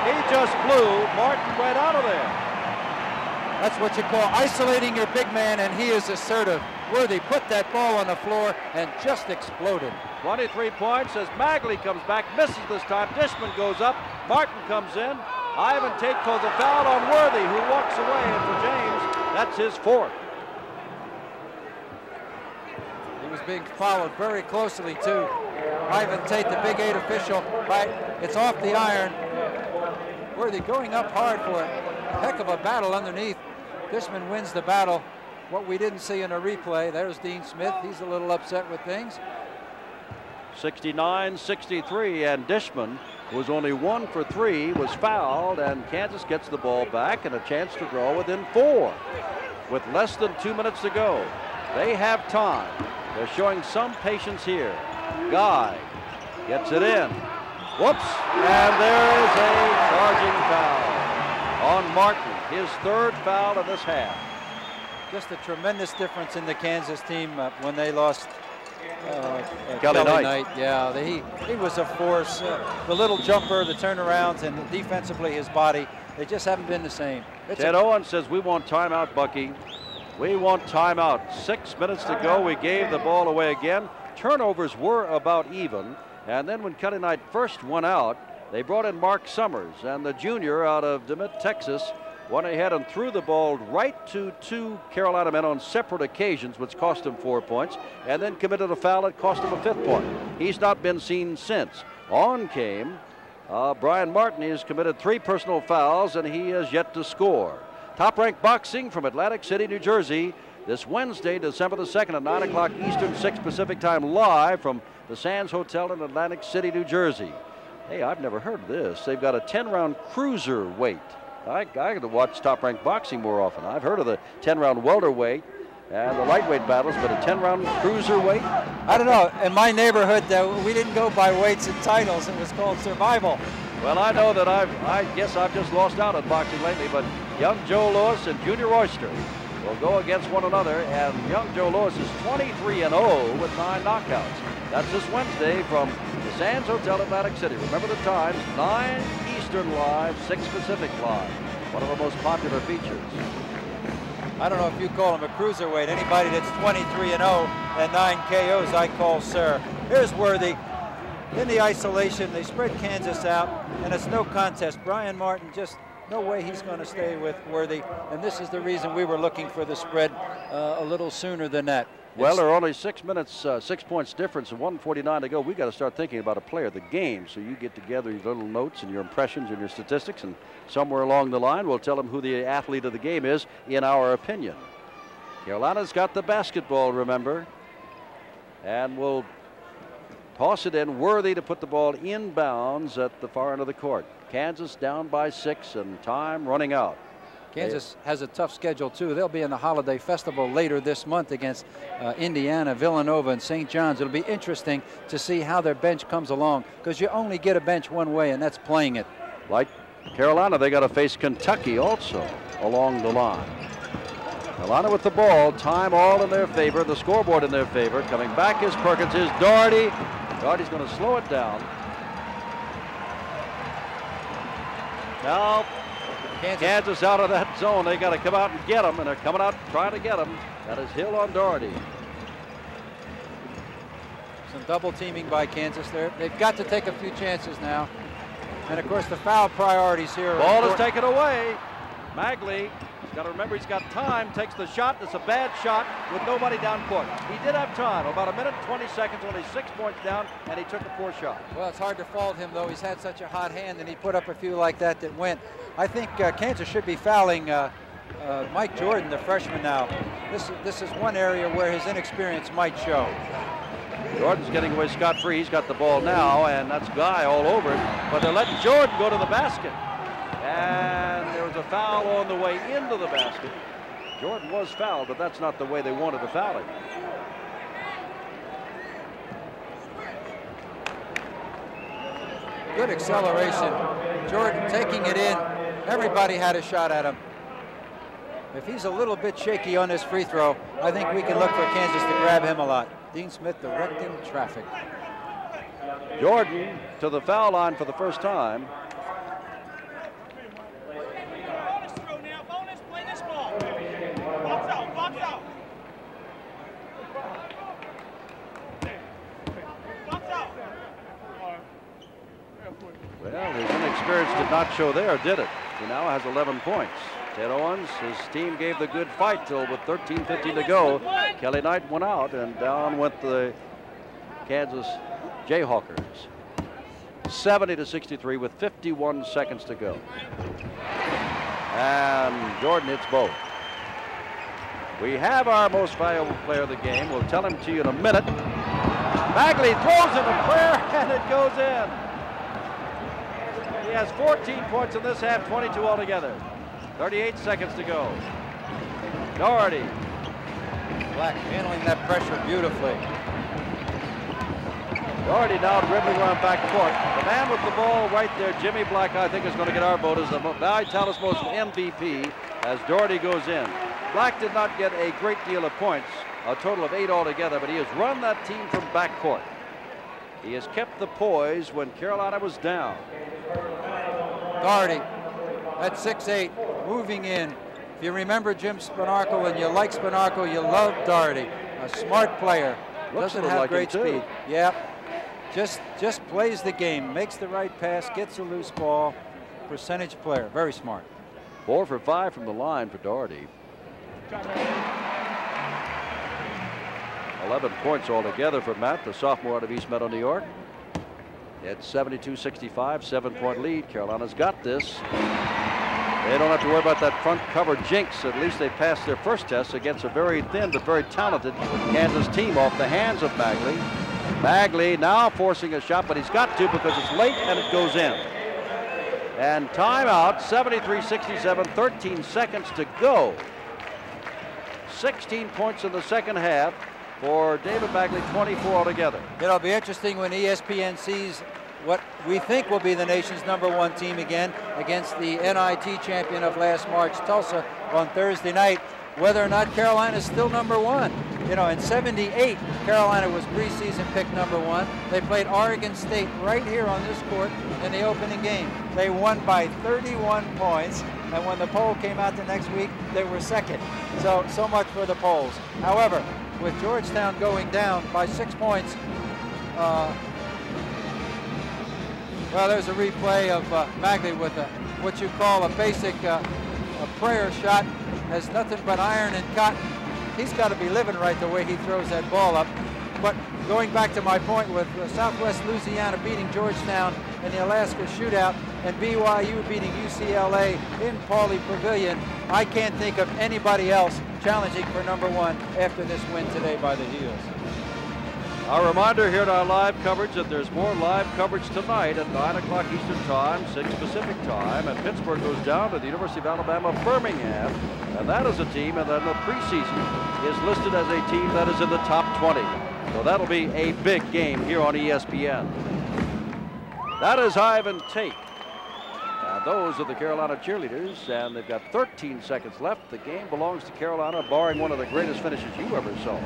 He just blew Martin right out of there. That's what you call isolating your big man, and he is assertive. Worthy put that ball on the floor and just exploded. 23 points as Magley comes back, misses this time. Dishman goes up. Martin comes in. Ivan Tate calls a foul on Worthy, who walks away, and for James, that's his fourth. He was being followed very closely, too. Ivan Tate, the Big Eight official, right? It's off the iron. Worthy going up hard for a heck of a battle underneath. Dishman wins the battle. What we didn't see in a replay, there's Dean Smith. He's a little upset with things. 69-63, and Dishman was only one for three, was fouled, and Kansas gets the ball back and a chance to draw within four. With less than two minutes to go, they have time. They're showing some patience here. Guy gets it in. Whoops, and there is a charging foul on Martin, his third foul of this half. Just a tremendous difference in the Kansas team uh, when they lost uh, uh, Kelly, Kelly Knight. Knight. Yeah, he, he was a force. Uh, the little jumper, the turnarounds, and defensively his body, they just haven't been the same. It's Ted Owen says, we want timeout, Bucky. We want timeout. Six minutes to go. We gave the ball away again. Turnovers were about even. And then when Kelly Knight first went out, they brought in Mark Summers and the junior out of DeMitt, Texas, went ahead and threw the ball right to two Carolina men on separate occasions, which cost him four points, and then committed a foul that cost him a fifth point. He's not been seen since. On came uh, Brian Martin. He has committed three personal fouls, and he has yet to score. Top ranked boxing from Atlantic City, New Jersey. This Wednesday, December the 2nd at 9 o'clock Eastern, 6 Pacific time, live from the Sands Hotel in Atlantic City, New Jersey. Hey, I've never heard of this. They've got a 10 round cruiser weight. I, I got to watch top ranked boxing more often. I've heard of the 10 round welterweight and the lightweight battles, but a 10 round cruiserweight? I don't know. In my neighborhood, uh, we didn't go by weights and titles. It was called survival. Well, I know that I've, I guess I've just lost out on boxing lately, but young Joe Louis and Junior Oyster will go against one another, and young Joe Louis is 23 and 0 with nine knockouts. That's this Wednesday from the Sands Hotel in Atlantic City. Remember the times 9 Eastern Live, 6 Pacific Live. One of the most popular features. I don't know if you call him a cruiserweight. Anybody that's 23 and 0 and 9 KOs, I call sir. Here's Worthy. In the isolation, they spread Kansas out, and it's no contest. Brian Martin just no way he's going to stay with Worthy. And this is the reason we were looking for the spread uh, a little sooner than that. Well, there are only six minutes, uh, six points difference, and 149 to go. We've got to start thinking about a player of the game. So you get together your little notes and your impressions and your statistics, and somewhere along the line, we'll tell them who the athlete of the game is, in our opinion. Carolina's got the basketball, remember, and we'll toss it in, worthy to put the ball inbounds at the far end of the court. Kansas down by six, and time running out. Kansas has a tough schedule too. They'll be in the Holiday Festival later this month against uh, Indiana, Villanova, and St. John's. It'll be interesting to see how their bench comes along because you only get a bench one way, and that's playing it. Like Carolina, they got to face Kentucky also along the line. Carolina with the ball, time all in their favor, the scoreboard in their favor. Coming back is Perkins, is Doherty. Doherty's going to slow it down. Now Kansas. Kansas out of that zone. They got to come out and get them, and they're coming out trying to get them. That is Hill on Doherty. Some double teaming by Kansas there. They've got to take a few chances now. And of course, the foul priorities here. Ball is taken away. Magley Got to remember he's got time, takes the shot. It's a bad shot with nobody down court. He did have time, about a minute 20 seconds, only six points down, and he took a poor shot. Well, it's hard to fault him, though. He's had such a hot hand, and he put up a few like that that went. I think uh, Kansas should be fouling uh, uh, Mike Jordan, the freshman now. This, this is one area where his inexperience might show. Jordan's getting away scot-free. He's got the ball now, and that's Guy all over it. But they're letting Jordan go to the basket. And a foul on the way into the basket. Jordan was fouled, but that's not the way they wanted to foul him. Good acceleration. Jordan taking it in. Everybody had a shot at him. If he's a little bit shaky on this free throw, I think we can look for Kansas to grab him a lot. Dean Smith directing traffic. Jordan to the foul line for the first time. Well, his inexperience did not show there, did it? He now has 11 points. Ted Owens, his team gave the good fight till with 13-15 to go. Kelly Knight went out, and down went the Kansas Jayhawkers. 70 to 63 with 51 seconds to go. And Jordan hits both. We have our most valuable player of the game. We'll tell him to you in a minute. Magley throws in a prayer, and it goes in. He has 14 points in this half, 22 altogether. 38 seconds to go. Doherty. Black handling that pressure beautifully. Doherty now dribbling around back court. The man with the ball right there, Jimmy Black, I think is going to get our vote as the Vitalis Most MVP as Doherty goes in. Black did not get a great deal of points, a total of eight altogether, but he has run that team from back court. He has kept the poise when Carolina was down. Doherty at 6'8", moving in. If you remember Jim Spanarkel and you like Spanarkel, you love Doherty. A smart player. Looks Doesn't have like great speed. Yep. Just, just plays the game, makes the right pass, gets a loose ball. Percentage player, very smart. Four for five from the line for Doherty. 11 points altogether for Matt, the sophomore out of East Meadow, New York. It's 72-65, seven-point lead. Carolina's got this. They don't have to worry about that front cover jinx. At least they passed their first test against a very thin but very talented Kansas team off the hands of Magley. Magley now forcing a shot, but he's got to because it's late and it goes in. And timeout, 73-67, 13 seconds to go. 16 points in the second half for David Magley, 24 altogether. It'll be interesting when ESPN sees what we think will be the nation's number one team again against the NIT champion of last March, Tulsa, on Thursday night, whether or not Carolina is still number one. You know, in 78, Carolina was preseason pick number one. They played Oregon State right here on this court in the opening game. They won by 31 points, and when the poll came out the next week, they were second. So, so much for the polls. However, with Georgetown going down by six points. Uh, well, there's a replay of uh, Magley with a, what you call a basic uh, a prayer shot. Has nothing but iron and cotton. he's got to be living right the way he throws that ball up. But going back to my point with uh, Southwest Louisiana beating Georgetown in the Alaska shootout and BYU beating UCLA in Pauley Pavilion, I can't think of anybody else challenging for number one after this win today by the Heels. A reminder here at our live coverage that there's more live coverage tonight at 9 o'clock Eastern Time, 6 Pacific Time, and Pittsburgh goes down to the University of Alabama Birmingham, and that is a team that in the preseason is listed as a team that is in the top 20. So that'll be a big game here on ESPN. That is Ivan Tate those are the Carolina cheerleaders, and they've got 13 seconds left. The game belongs to Carolina, barring one of the greatest finishes you ever saw.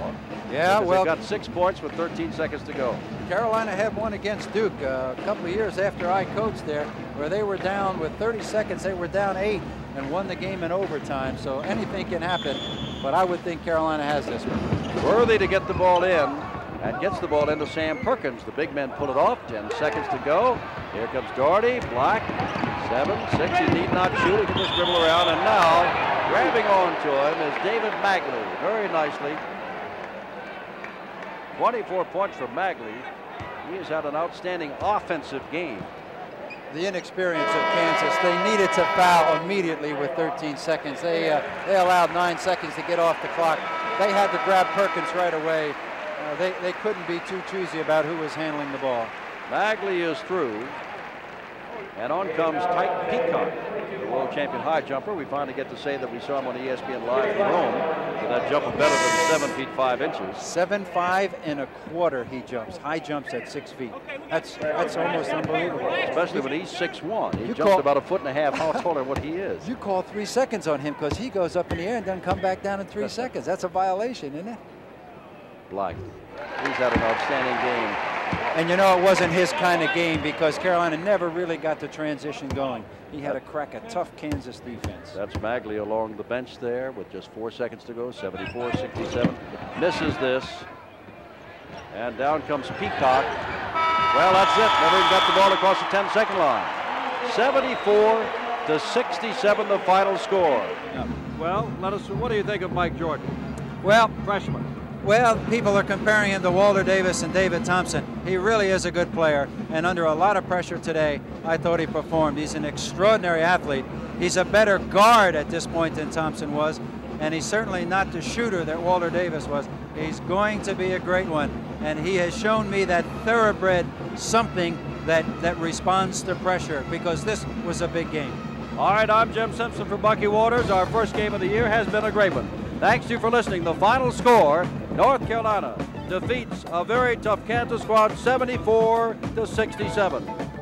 Yeah, well, they've got six points with 13 seconds to go. Carolina had one against Duke uh, a couple of years after I coached there, where they were down with 30 seconds. They were down eight and won the game in overtime. So anything can happen, but I would think Carolina has this one. Worthy to get the ball in and gets the ball into Sam Perkins. The big men pull it off. 10 seconds to go. Here comes Doherty. Black. Seven, six. He need not shoot. He can just dribble around. And now, grabbing onto him is David Magley. Very nicely. 24 points for Magley. He has had an outstanding offensive game. The inexperience of Kansas. They needed to foul immediately with 13 seconds. They uh, they allowed nine seconds to get off the clock. They had to grab Perkins right away. Uh, they, they couldn't be too choosy about who was handling the ball. Magley is through. And on comes Tyke Peacock, the world champion high jumper. We finally get to say that we saw him on ESPN Live in Rome with that jump of better than seven feet five inches. Seven five and a quarter he jumps. High jumps at six feet. That's that's almost unbelievable. Especially when he's six one. He you jumps call, about a foot and a half how taller than what he is. You call three seconds on him because he goes up in the air and doesn't come back down in three seconds. That's a violation, isn't it? Black. He's had an outstanding game. And you know, it wasn't his kind of game because Carolina never really got the transition going. He had to crack a tough Kansas defense. That's Magley along the bench there with just four seconds to go, 74 67. Misses this. And down comes Peacock. Well, that's it. Never even got the ball across the 10 second line. 74 to 67, the final score. Yeah. Well, let us. What do you think of Mike Jordan? Well, freshman. Well, people are comparing him to Walter Davis and David Thompson. He really is a good player, and under a lot of pressure today, I thought he performed. He's an extraordinary athlete. He's a better guard at this point than Thompson was, and he's certainly not the shooter that Walter Davis was. He's going to be a great one, and he has shown me that thoroughbred something that, that responds to pressure because this was a big game. All right, I'm Jim Simpson for Bucky Waters. Our first game of the year has been a great one. Thanks you for listening. The final score, North Carolina defeats a very tough Kansas squad 74 to 67.